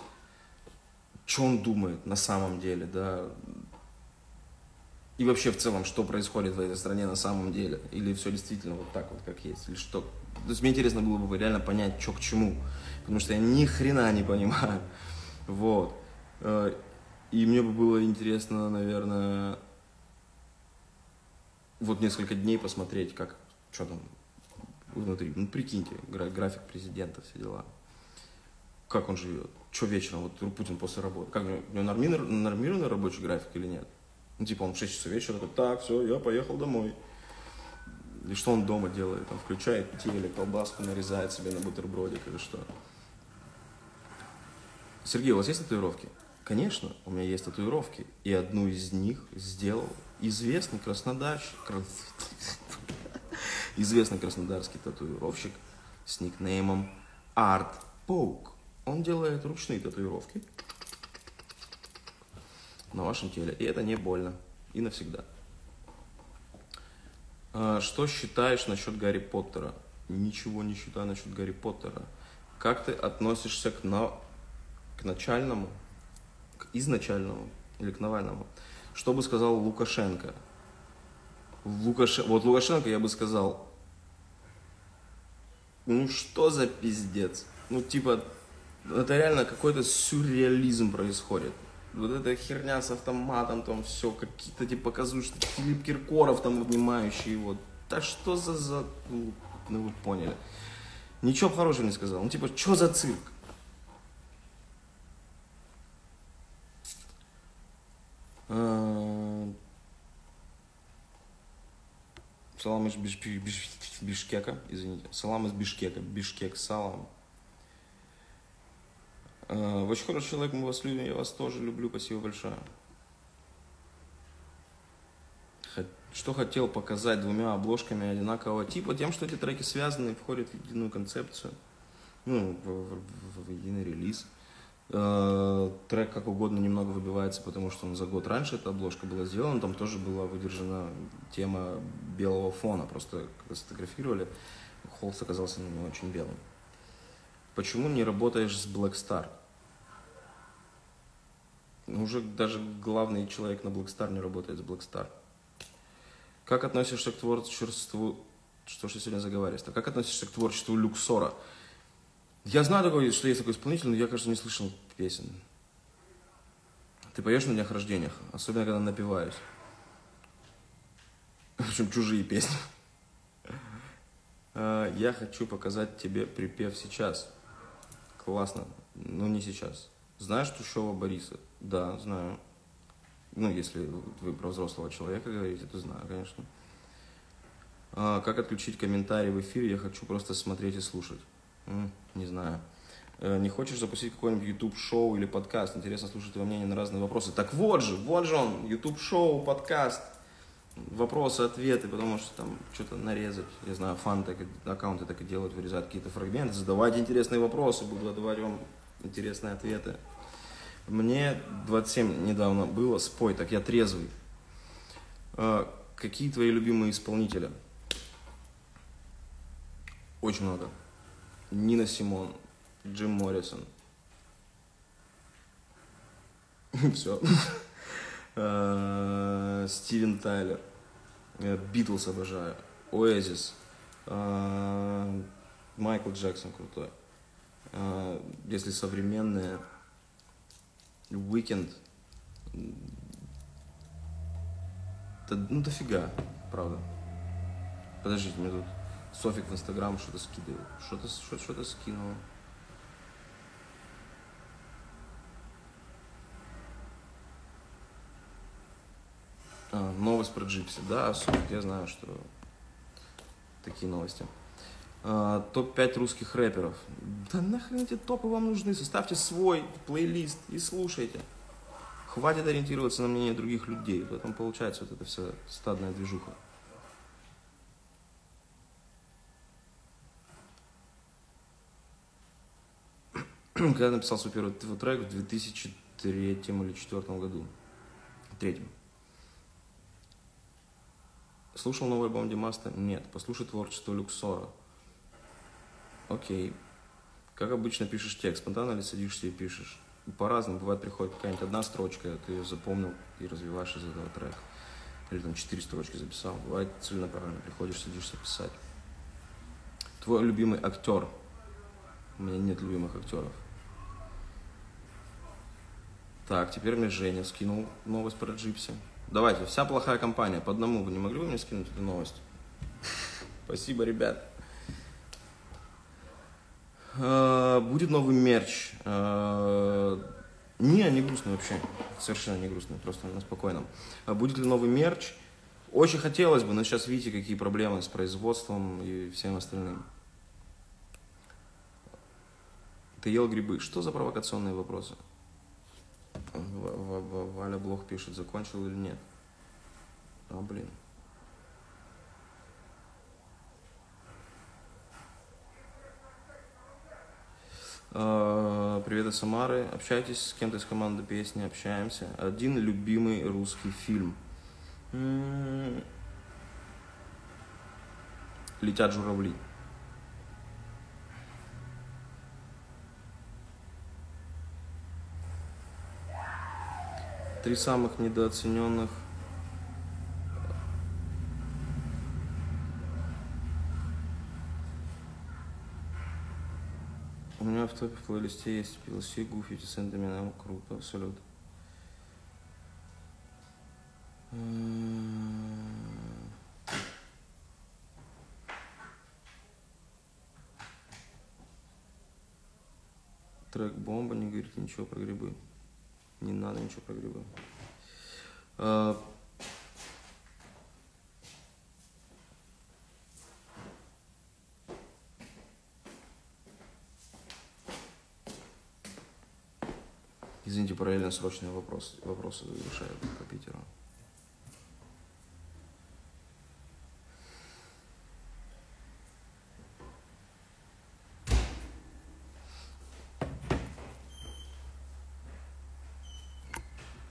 что он думает на самом деле, да, и вообще в целом, что происходит в этой стране на самом деле, или все действительно вот так вот, как есть, или что. То есть мне интересно было бы реально понять, что к чему, потому что я ни хрена не понимаю, вот. Э, И мне бы было интересно, наверное, вот несколько дней посмотреть, как, что там внутри. Ну, прикиньте, гра- график президента, все дела как он живет, что вечером, вот Путин после работы, как у него нормированный, нормированный рабочий график или нет? Ну, типа он в 6 часов вечера такой, так, все, я поехал домой. И что он дома делает? Он включает телек, колбаску нарезает себе на бутербродик или что? Сергей, у вас есть татуировки? Конечно, у меня есть татуировки. И одну из них сделал известный краснодарщик, кра- известный краснодарский татуировщик с никнеймом Art Poke. Он делает ручные татуировки на вашем теле. И это не больно. И навсегда. А, Что считаешь насчет Гарри Поттера? Ничего не считаю насчет Гарри Поттера. Как ты относишься к, на... к начальному, к изначальному или к Навальному? Что бы сказал Лукашенко? Лукаш... Вот Лукашенко, я бы сказал, ну что за пиздец? Ну типа, это реально какой-то сюрреализм происходит. Вот эта херня с автоматом, там все, какие-то типа показушки, Филипп Киркоров там обнимающий его. Да что за, за... Ну, ну вы поняли. Ничего хорошего не сказал. Ну типа, что за цирк? Салам из Биш, Биш, Бишкека, извините. Салам из Бишкека, Бишкек, салам. Вы очень хороший человек, мы вас любим, я вас тоже люблю, спасибо большое. Что хотел показать двумя обложками одинакового типа, тем, что эти треки связаны и входят в единую концепцию, ну, в, в, в единый релиз. Э, трек как угодно немного выбивается, потому что он за год раньше эта обложка была сделана, там тоже была выдержана тема белого фона, просто когда сфотографировали, холст оказался не очень белым. Почему не работаешь с Black Star? Ну, уже даже главный человек на Black Star не работает с Black Star. Как относишься к творчеству... Что ж я сегодня заговариваюсь? Как относишься к творчеству Люксора? Я знаю, такой, что есть такой исполнитель, но я, кажется, не слышал песен. Ты поешь на днях рождениях, особенно когда напиваюсь. Причем чужие песни. А, я хочу показать тебе припев сейчас. Классно, но не сейчас. Знаешь Тушева Бориса? Да, знаю. Ну, если вы про взрослого человека говорите, то знаю, конечно. А, как отключить комментарии в эфире? Я хочу просто смотреть и слушать. Не знаю. Э, не хочешь запустить какой-нибудь YouTube-шоу или подкаст? Интересно слушать твое мнение на разные вопросы. Так вот же, вот же он, YouTube-шоу, подкаст. Вопросы, ответы, потому что там что-то нарезать. Я знаю, фан так, аккаунты так и делают, вырезают какие-то фрагменты. Задавайте интересные вопросы, буду давать вам интересные ответы. Мне 27 недавно было, спой, так я трезвый. Э, какие твои любимые исполнители? Очень много. Нина Симон, Джим Моррисон. Все. Э, Стивен Тайлер. Э, Битлз обожаю. Оазис. Э, Майкл Джексон крутой. Если современные, Weeknd. Ну дофига, правда. Подождите, мне тут Софик в Инстаграм что-то скидывает. Что-то что, что скинул. А, новость про Джипси. Да, Софик, я знаю, что такие новости. А, топ-5 русских рэперов. Да нахрен эти топы вам нужны? Составьте свой плейлист и слушайте. Хватит ориентироваться на мнение других людей. Поэтому получается вот эта вся стадная движуха. когда написал свой первый трек в 2003 или 2004 году. Третьем. Слушал новый альбом Димаста? Нет. Послушай творчество Люксора. Окей. Как обычно пишешь текст? Спонтанно ли садишься и пишешь? По-разному. Бывает, приходит какая-нибудь одна строчка, ты ее запомнил и развиваешь из этого трека. Или там четыре строчки записал. Бывает целенаправленно. Приходишь, садишься писать. Твой любимый актер? У меня нет любимых актеров. Так, теперь мне Женя скинул новость про Джипси. Давайте, вся плохая компания, по одному. Вы не могли бы мне скинуть эту новость? Спасибо, ребят. А, будет новый мерч. А, не, не грустно вообще. Совершенно не грустно, просто на спокойном. А будет ли новый мерч? Очень хотелось бы, но сейчас видите, какие проблемы с производством и всем остальным. Ты ел грибы. Что за провокационные вопросы? Валя Блох пишет, закончил или нет. А, блин. А, привет из Самары. Общайтесь с кем-то из команды песни, общаемся. Один любимый русский фильм. М-м-м. Летят журавли. три самых недооцененных У меня в топе в плейлисте есть PLC, Goofy, Descent, Domino, круто, абсолютно Трек бомба не говорит ничего про грибы. Не надо ничего про грибы. А, Извините, параллельно срочные вопросы, вопросы решаю по Питеру.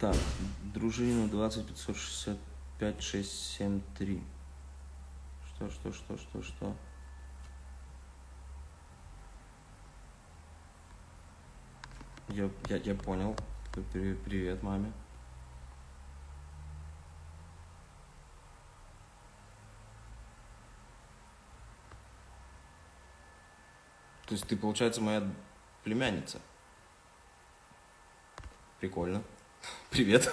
Так, дружина 20 565 673. Что, что, что, что, что? Я, я, я понял. При- Привет, маме. То есть ты, получается, моя племянница. Прикольно. Привет.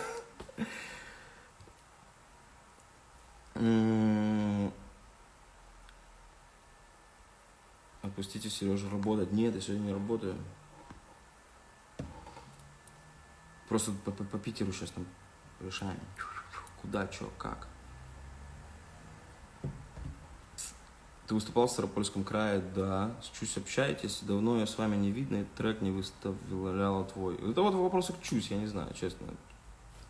Отпустите Сережу работать. Нет, я сегодня не работаю. Просто по, по- по Питеру сейчас там решаем. Куда, что, как. Ты выступал в Ставропольском крае, да. С Чусь общаетесь. Давно я с вами не видно, и трек не выставляла твой. Это вот вопросы к Чусь, я не знаю, честно.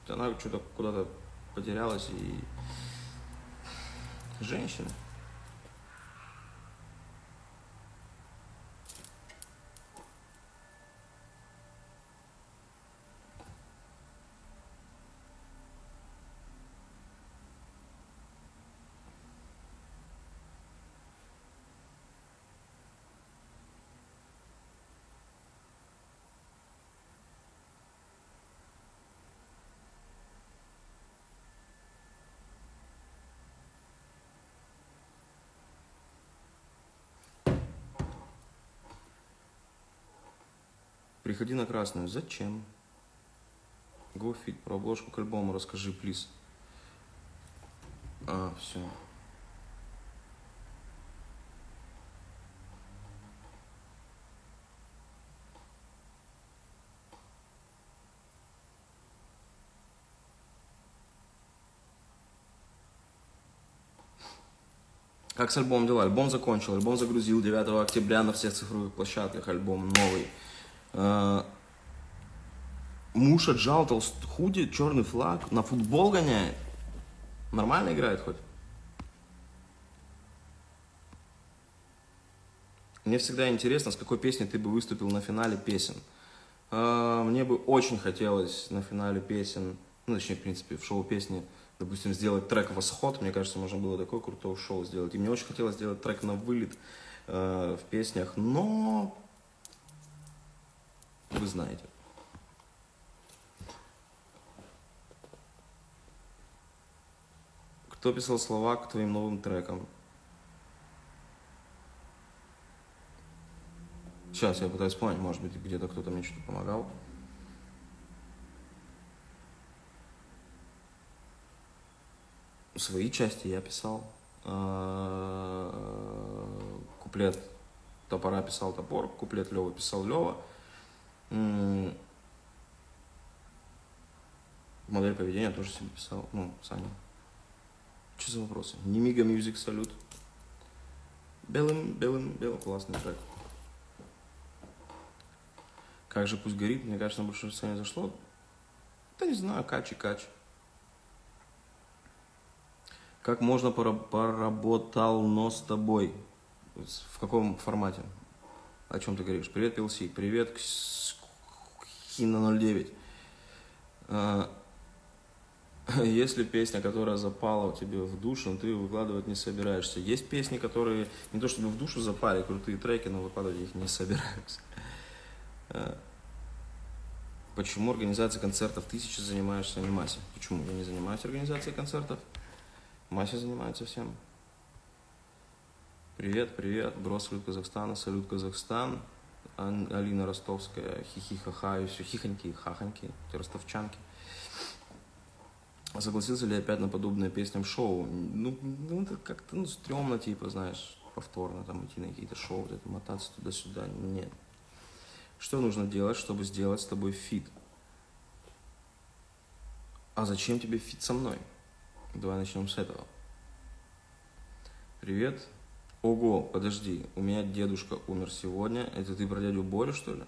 Она что-то куда-то потерялась и... Женщина. Приходи на красную. Зачем? Гофит, про обложку к альбому расскажи, плиз. А, все. Как с альбомом дела? Альбом закончил, альбом загрузил 9 октября на всех цифровых площадках, альбом новый. Э, Муж отжал толст худи, черный флаг, на футбол гоняет. Нормально играет хоть? Мне всегда интересно, с какой песней ты бы выступил на финале песен. Э, Мне бы очень хотелось на финале песен, ну, точнее, в принципе, в шоу песни, допустим, сделать трек «Восход». Мне кажется, можно было такое крутое шоу сделать. И мне очень хотелось сделать трек на вылет э, в песнях, но вы знаете. Кто писал слова к твоим новым трекам? Сейчас я пытаюсь понять, может быть, где-то кто-то мне что-то помогал. Свои части я писал. А, Куплет топора писал топор, куплет Лева писал Лева. Модель поведения тоже себе писал, ну, Саня. Что за вопросы? Немига Music, салют. Белым, белым, белым, классный трек. Как же пусть горит, мне кажется, на большинство не зашло. Да не знаю, кач и кач. Как можно пора- поработал, но с тобой? В каком формате? О чем ты говоришь? Привет, Пилси. Привет, Хина 09. А, Если песня, которая запала у тебя в душу, но ты выкладывать не собираешься. Есть песни, которые не то чтобы в душу запали, крутые треки, но выкладывать их не собираются. А, Почему организацией концертов тысячи занимаешься, а не Мася? Почему? Я не занимаюсь организацией концертов. Мася занимается всем. Привет, привет, бро, салют Казахстана, салют Казахстан. Ан- Алина Ростовская, хихи-ха-ха, и все, хихоньки и хахоньки, ростовчанки. Согласился ли опять на подобное песням шоу? Ну, ну, это как-то, ну, стрёмно, типа, знаешь, повторно там идти на какие-то шоу, вот это мотаться туда-сюда. Нет. Что нужно делать, чтобы сделать с тобой фит? А зачем тебе фит со мной? Давай начнем с этого. Привет. Ого, подожди, у меня дедушка умер сегодня. Это ты про дядю Борю, что ли?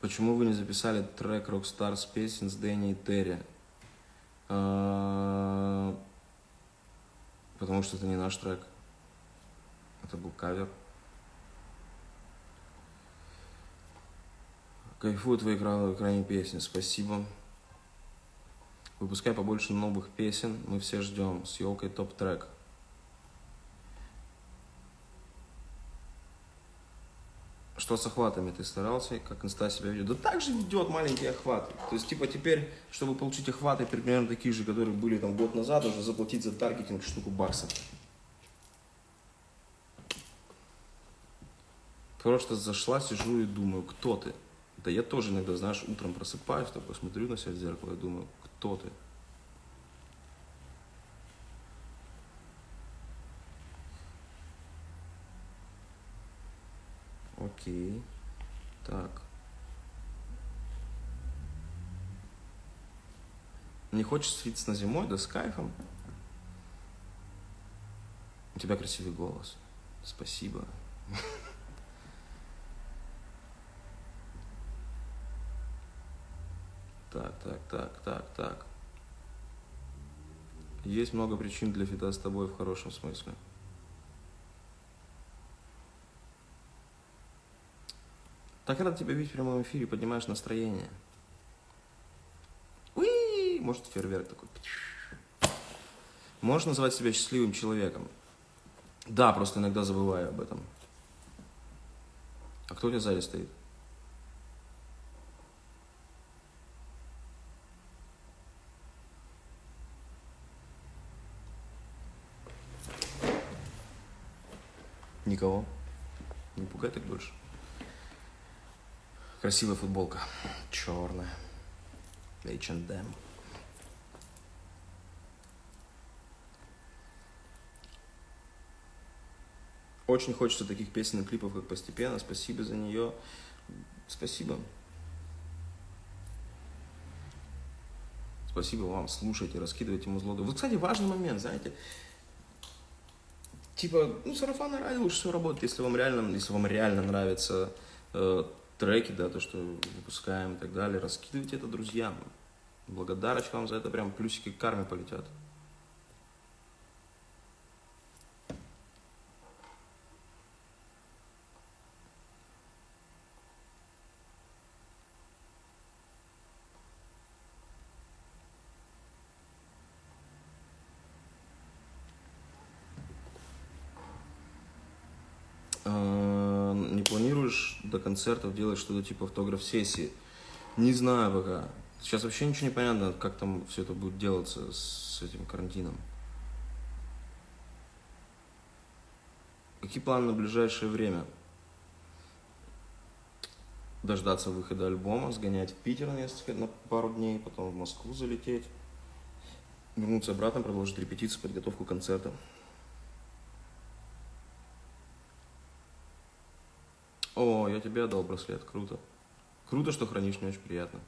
Почему вы не записали трек Rockstar песен с Дэнни и Терри? А, Потому что это не наш трек. Это был кавер. Кайфую твои кра- крайние песни, спасибо. Выпускай побольше новых песен, мы все ждем. С елкой топ-трек. Что с охватами ты старался, как инста себя ведет? Да так же ведет маленькие охваты. То есть, типа, теперь, чтобы получить охваты, примерно такие же, которые были там год назад, уже заплатить за таргетинг штуку баксов. Просто зашла, сижу и думаю, кто ты? Да я тоже иногда, знаешь, утром просыпаюсь, такой смотрю на себя в зеркало и думаю, кто ты? Окей. Так. Не хочешь сфиться на зимой, да с кайфом? У тебя красивый голос. Спасибо. Так, так, так, так, так. Есть много причин для фита с тобой в хорошем смысле. Так рад тебя видеть в прямом эфире, поднимаешь настроение. Уи! Может, фейерверк такой. Можешь назвать себя счастливым человеком? Да, просто иногда забываю об этом. А кто у тебя сзади стоит? Никого. Не пугай так больше. Красивая футболка. Черная. H&M. Очень хочется таких песен и клипов, как постепенно. Спасибо за нее. Спасибо. Спасибо вам. Слушайте, раскидывайте музлоду. Вот, кстати, важный момент, знаете. Типа, ну, сарафанное радио лучше всего работает, если вам реально, если вам реально нравятся э, треки, да, то, что выпускаем и так далее. Раскидывайте это друзьям. Благодарочка вам за это, прям плюсики к карме полетят. А, Не планируешь до концертов делать что-то типа автограф-сессии? Не знаю пока. Сейчас вообще ничего не понятно, как там все это будет делаться с этим карантином. Какие планы на ближайшее время? Дождаться выхода альбома, сгонять в Питер на, несколько, на пару дней, потом в Москву залететь, вернуться обратно, продолжить репетицию, подготовку концерта. О, я тебе отдал браслет, круто. Круто, что хранишь, мне очень приятно.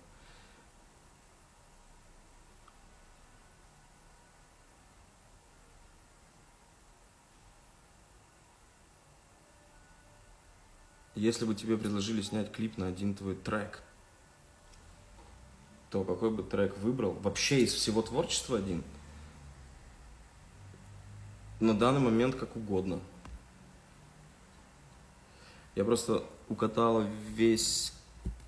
Если бы тебе предложили снять клип на один твой трек, то какой бы трек выбрал? Вообще из всего творчества один? На данный момент как угодно. Я просто укатала весь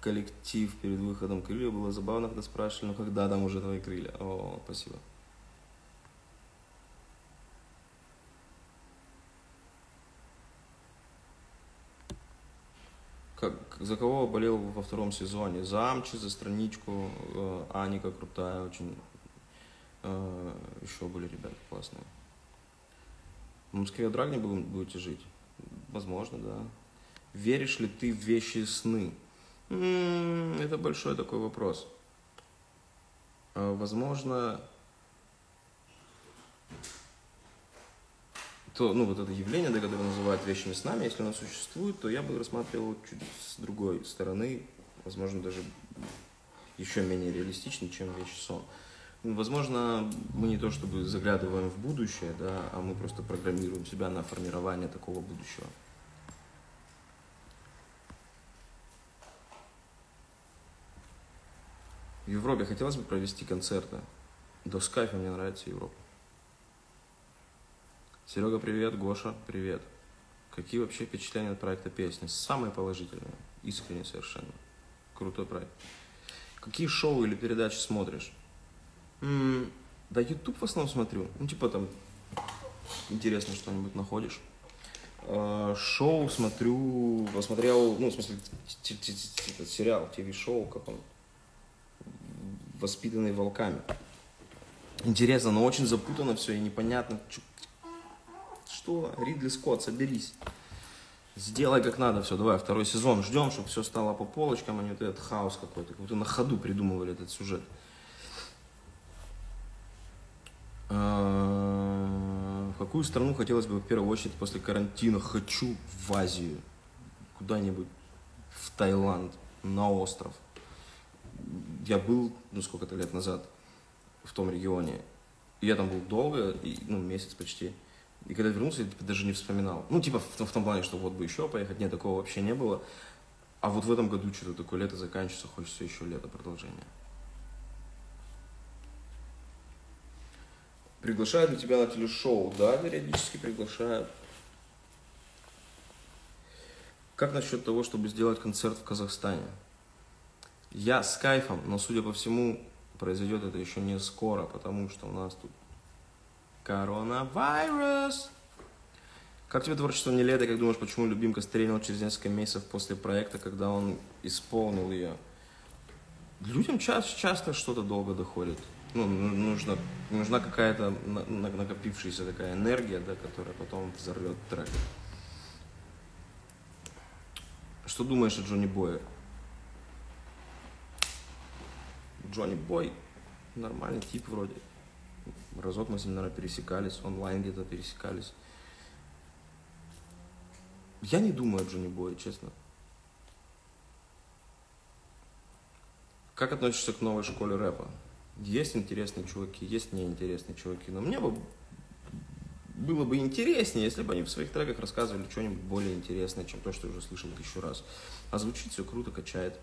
коллектив перед выходом крылья. Было забавно, когда спрашивали, ну когда там уже твои крылья? О, спасибо. Как, за кого болел во втором сезоне? За Амчи, за страничку. Э, Аника крутая очень. Э, еще были ребята классные. В Москве Драгне будете жить? Возможно, да. Веришь ли ты в вещи сны? Это большой такой вопрос. Э, возможно, то, ну, вот это явление, да, которое называют вещами снами, если оно существует, то я бы рассматривал чуть с другой стороны, возможно, даже еще менее реалистично, чем вещи сон. Возможно, мы не то чтобы заглядываем в будущее, да, а мы просто программируем себя на формирование такого будущего. В Европе хотелось бы провести концерты. До скайфа мне нравится Европа. Серега, привет. Гоша, привет. Какие вообще впечатления от проекта песни? Самые положительные. Искренне совершенно. Крутой проект. Какие шоу или передачи смотришь? М-м, да, YouTube в основном смотрю. Ну, типа там интересно что-нибудь находишь. А, шоу смотрю, посмотрел, ну, в смысле, сериал, ТВ-шоу, как он, «Воспитанный волками». Интересно, но очень запутано все и непонятно, что, Ридли Скотт, соберись. Сделай как надо все, давай, второй сезон ждем, чтобы все стало по полочкам, а не вот этот хаос какой-то. Как будто на ходу придумывали этот сюжет. А, в какую страну хотелось бы в первую очередь после карантина? Хочу в Азию. Куда-нибудь в Таиланд, на остров. Я был, ну, сколько-то лет назад в том регионе. Я там был долго, ну, месяц почти. И когда вернулся, я типа, даже не вспоминал. Ну, типа, в, в том плане, что вот бы еще поехать. Нет, такого вообще не было. А вот в этом году что-то такое лето заканчивается, хочется еще лето продолжения. Приглашают ли тебя на телешоу? Да, периодически приглашают. Как насчет того, чтобы сделать концерт в Казахстане? Я с кайфом, но, судя по всему, произойдет это еще не скоро, потому что у нас тут Коронавирус. Как тебе творчество не лето? Как думаешь, почему любимка стрельнул через несколько месяцев после проекта, когда он исполнил ее? Людям часто, часто что-то долго доходит. Ну, нужно, нужна какая-то накопившаяся такая энергия, да, которая потом взорвет трек. Что думаешь о Джонни Бое? Джонни Бой нормальный тип вроде. Разок мы с ним, наверное, пересекались, онлайн где-то пересекались. Я не думаю о Джонни Бое, честно. Как относишься к новой школе рэпа? Есть интересные чуваки, есть неинтересные чуваки, но мне бы было бы интереснее, если бы они в своих треках рассказывали что-нибудь более интересное, чем то, что я уже слышал тысячу раз. А звучит все круто, качает.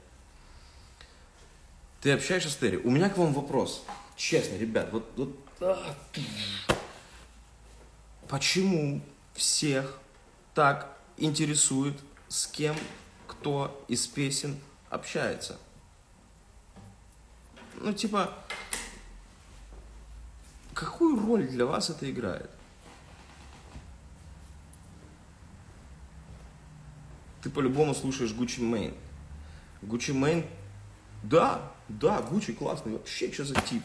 Ты общаешься с Терри. У меня к вам вопрос. Честно, ребят, вот, вот а, почему всех так интересует, с кем кто из песен общается? Ну, типа, какую роль для вас это играет? Ты по-любому слушаешь Гуччи Мейн. Гуччи Мейн, да, да, Гуччи классный, вообще что за тип?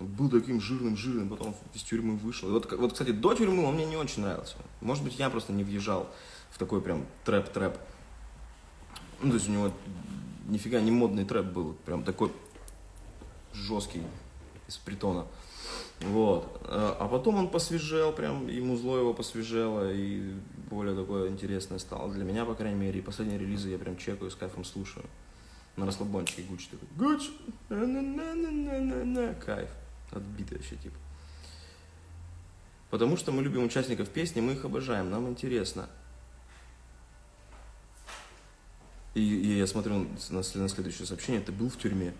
был таким жирным-жирным, потом из тюрьмы вышел. вот, вот, кстати, до тюрьмы он мне не очень нравился. Может быть, я просто не въезжал в такой прям трэп-трэп. Ну, то есть у него нифига не модный трэп был, прям такой жесткий, из притона. Вот. А потом он посвежел, прям и музло его посвежело, и более такое интересное стало для меня, по крайней мере. И последние релизы я прям чекаю, с кайфом слушаю. На расслабончике Гуччи такой, Гуччи, кайф отбитый вообще тип. Потому что мы любим участников песни, мы их обожаем, нам интересно. И, и я смотрю на, на следующее сообщение, ты был в тюрьме.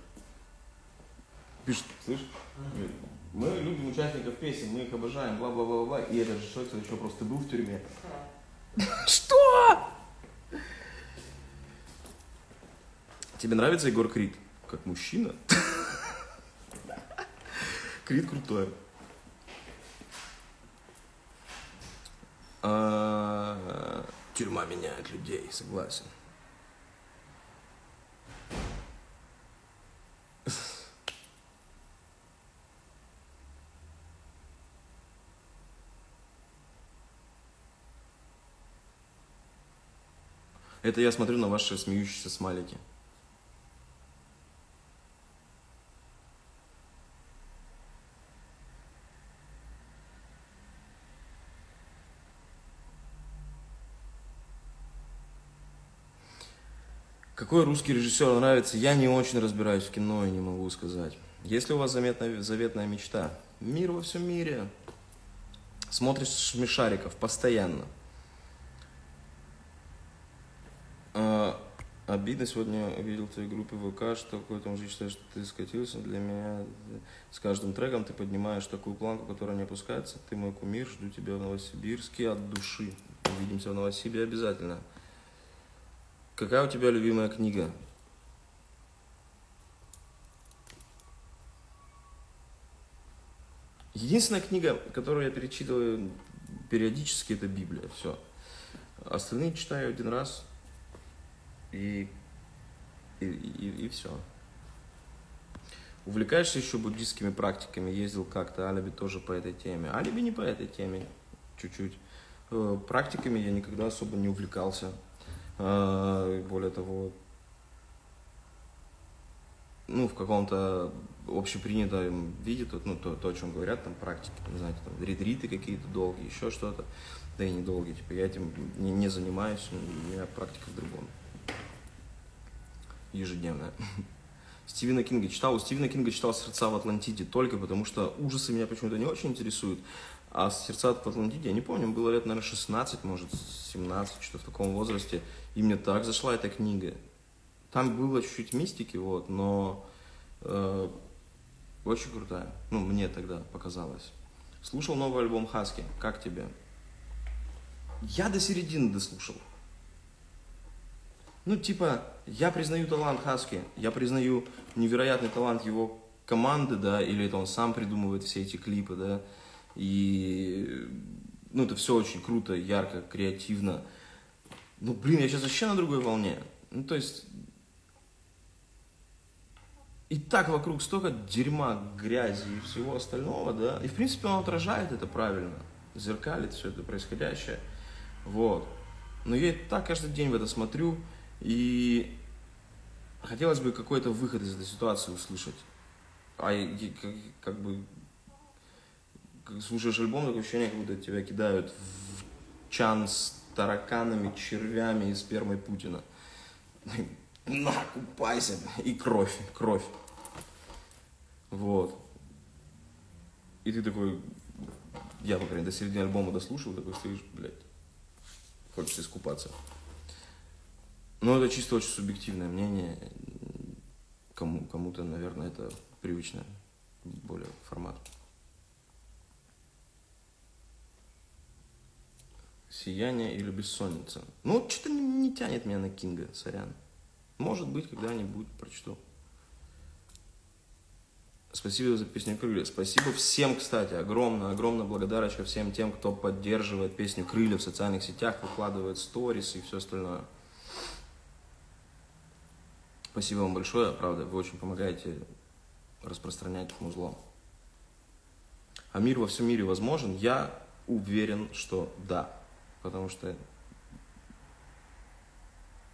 Пишет, слышишь? Мы любим участников песен, мы их обожаем, бла-бла-бла-бла. И этот же человек еще просто был в тюрьме. Что? Тебе нравится Егор Крид? Как мужчина? Крид крутой. А, тюрьма меняет людей, согласен. Это я смотрю на ваши смеющиеся смайлики. Какой русский режиссер нравится? Я не очень разбираюсь в кино и не могу сказать. Если у вас заметная, заветная мечта, мир во всем мире, смотришь смешариков постоянно. А, обидно сегодня увидел в твоей группе ВК, что какой-то мужик считает, что ты скатился. Для меня с каждым треком ты поднимаешь такую планку, которая не опускается. Ты мой кумир, жду тебя в Новосибирске от души. Увидимся в Новосибирске обязательно. Какая у тебя любимая книга? Единственная книга, которую я перечитываю периодически, это Библия. Все. Остальные читаю один раз и, и, и, и все. Увлекаешься еще буддистскими практиками? Ездил как-то, Алиби тоже по этой теме. Алиби не по этой теме, чуть-чуть. Э, практиками я никогда особо не увлекался. Э, более того, ну, в каком-то общепринятом виде, то, ну, то, то, о чем говорят, там, практики, там, знаете, там, ретриты какие-то долгие, еще что-то, да и недолгие, типа, я этим не, не занимаюсь, у меня практика в другом. Ежедневная. Стивена Кинга читал. У Стивена Кинга читал «Сердца в Атлантиде» только потому, что ужасы меня почему-то не очень интересуют. А «Сердца в Атлантиде», я не помню, было лет, наверное, 16, может, 17, что в таком возрасте. И мне так зашла эта книга. Там было чуть-чуть мистики, вот, но э, очень крутая. Ну, мне тогда показалось. Слушал новый альбом Хаски. Как тебе? Я до середины дослушал. Ну, типа, я признаю талант Хаски, я признаю невероятный талант его команды, да, или это он сам придумывает все эти клипы, да, и, ну, это все очень круто, ярко, креативно. Ну, блин, я сейчас вообще на другой волне. Ну, то есть, и так вокруг столько дерьма, грязи и всего остального, да, и в принципе он отражает это правильно, зеркалит все это происходящее, вот. Но я так каждый день в это смотрю, и хотелось бы какой-то выход из этой ситуации услышать. А как, как бы слушаешь альбом, такое ощущение, как будто тебя кидают в чан с тараканами, червями и спермой Путина на, купайся. И кровь, кровь. Вот. И ты такой, я, по крайней мере, до середины альбома дослушал, такой стоишь, блядь, хочется искупаться. Но это чисто очень субъективное мнение. Кому, кому-то, наверное, это привычно, более формат. Сияние или бессонница. Ну, что-то не, не тянет меня на Кинга, сорян. Может быть, когда-нибудь прочту. Спасибо за песню «Крылья». Спасибо всем, кстати, огромное, огромная благодарочка всем тем, кто поддерживает песню «Крылья» в социальных сетях, выкладывает сторис и все остальное. Спасибо вам большое, правда, вы очень помогаете распространять музло. А мир во всем мире возможен? Я уверен, что да. Потому что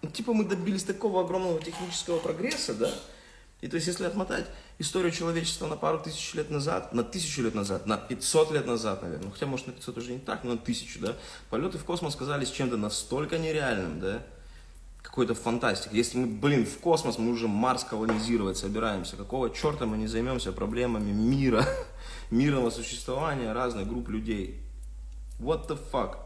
ну, типа мы добились такого огромного технического прогресса, да, и то есть если отмотать историю человечества на пару тысяч лет назад, на тысячу лет назад, на 500 лет назад, наверное, хотя может на 500 уже не так, но на тысячу, да, полеты в космос казались чем-то настолько нереальным, да, какой-то фантастик. Если мы, блин, в космос, мы уже Марс колонизировать собираемся, какого черта мы не займемся проблемами мира, мирного существования разных групп людей? What the fuck?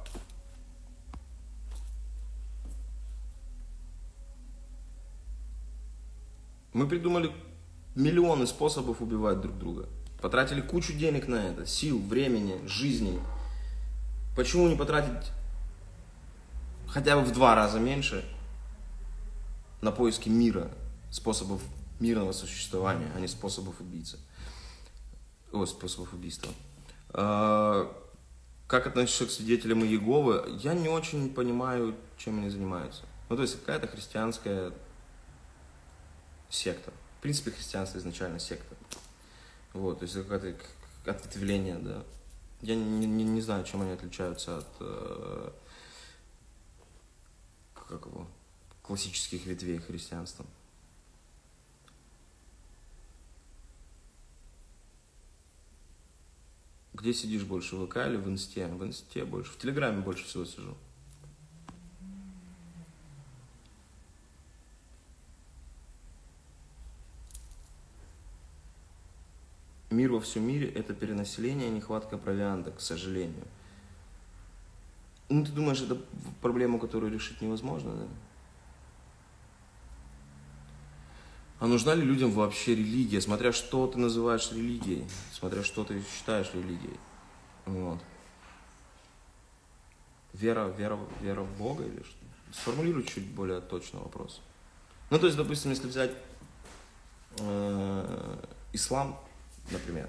Мы придумали миллионы способов убивать друг друга. Потратили кучу денег на это, сил, времени, жизни. Почему не потратить хотя бы в два раза меньше на поиски мира, способов мирного существования, а не способов убийцы? О, способов убийства. А, как относишься к свидетелям Иеговы? Я не очень понимаю, чем они занимаются. Ну, то есть какая-то христианская секта. В принципе, христианство изначально секта. Вот, то есть какое-то ответвление, да. Я не, не, не знаю, чем они отличаются от... Э, как его? классических ветвей христианства. Где сидишь больше, в ВК или в Инсте? В Инсте больше. В Телеграме больше всего сижу. Мир во всем мире – это перенаселение, нехватка провианта, к сожалению. Ну, ты думаешь, это проблема, которую решить невозможно, да? А нужна ли людям вообще религия, смотря что ты называешь религией, смотря что ты считаешь религией? Вот. Вера, вера, вера в Бога или что? Сформулируй чуть более точно вопрос. Ну, то есть, допустим, если взять э, ислам, например.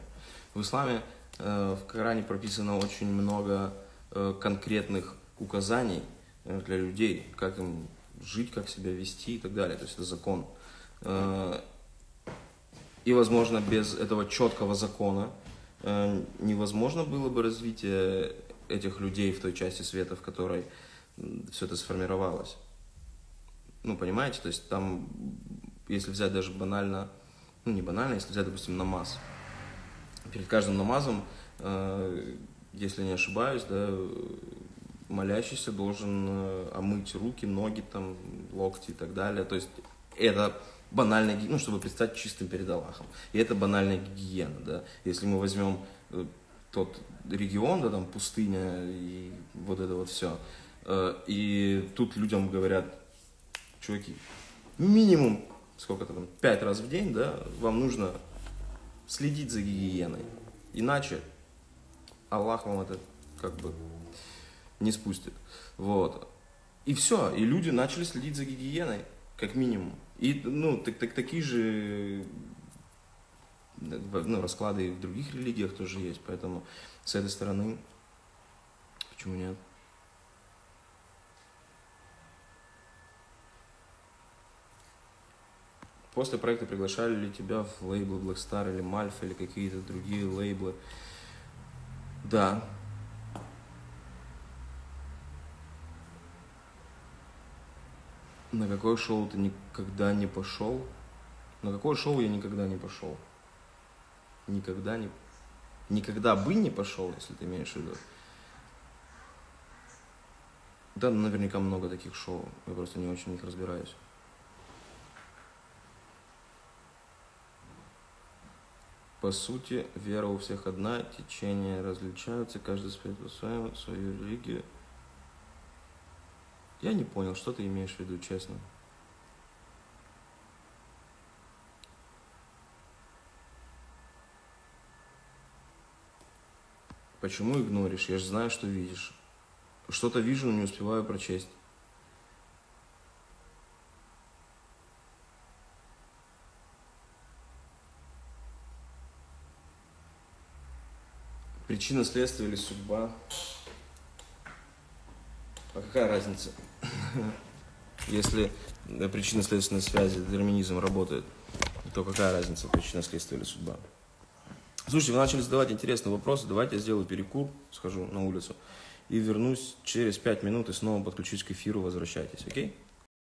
В исламе э, в Коране прописано очень много э, конкретных указаний э, для людей, как им жить, как себя вести и так далее. То есть это закон. И, возможно, без этого четкого закона невозможно было бы развитие этих людей в той части света, в которой все это сформировалось. Ну, понимаете, то есть там, если взять даже банально, ну, не банально, если взять, допустим, намаз – перед каждым намазом, э, если не ошибаюсь, да, молящийся должен э, омыть руки, ноги, там, локти и так далее. То есть это банальная гигиена, ну, чтобы предстать чистым перед Аллахом. И это банальная гигиена, да. Если мы возьмем э, тот регион, да, там пустыня и вот это вот все, и тут людям говорят, чуваки, минимум, сколько-то там, пять раз в день, да, вам нужно следить за гигиеной. Иначе Аллах вам это как бы не спустит. Вот. И все. И люди начали следить за гигиеной, как минимум. И, ну, так, так, такие же ну, расклады и в других религиях тоже есть. Поэтому с этой стороны, почему нет? После проекта приглашали ли тебя в лейблы Blackstar или Malfa или какие-то другие лейблы? Да. На какое шоу ты никогда не пошел? На какое шоу я никогда не пошел? Никогда не... Никогда бы не пошел, если ты имеешь в виду. Да, наверняка много таких шоу. Я просто не очень в них разбираюсь. По сути, вера у всех одна, течения различаются, каждый спит по-своему, свою религию. Я не понял, что ты имеешь в виду, честно. Почему игноришь? Я же знаю, что видишь. Что-то вижу, но не успеваю прочесть. Причина следствия или судьба? А какая разница? Если причинно-следственная связь, детерминизм работает, то какая разница, причина следствия или судьба? Слушайте, вы начали задавать интересные вопросы. Давайте я сделаю перекур, схожу на улицу и вернусь через пять минут и снова подключусь к эфиру. Возвращайтесь, окей?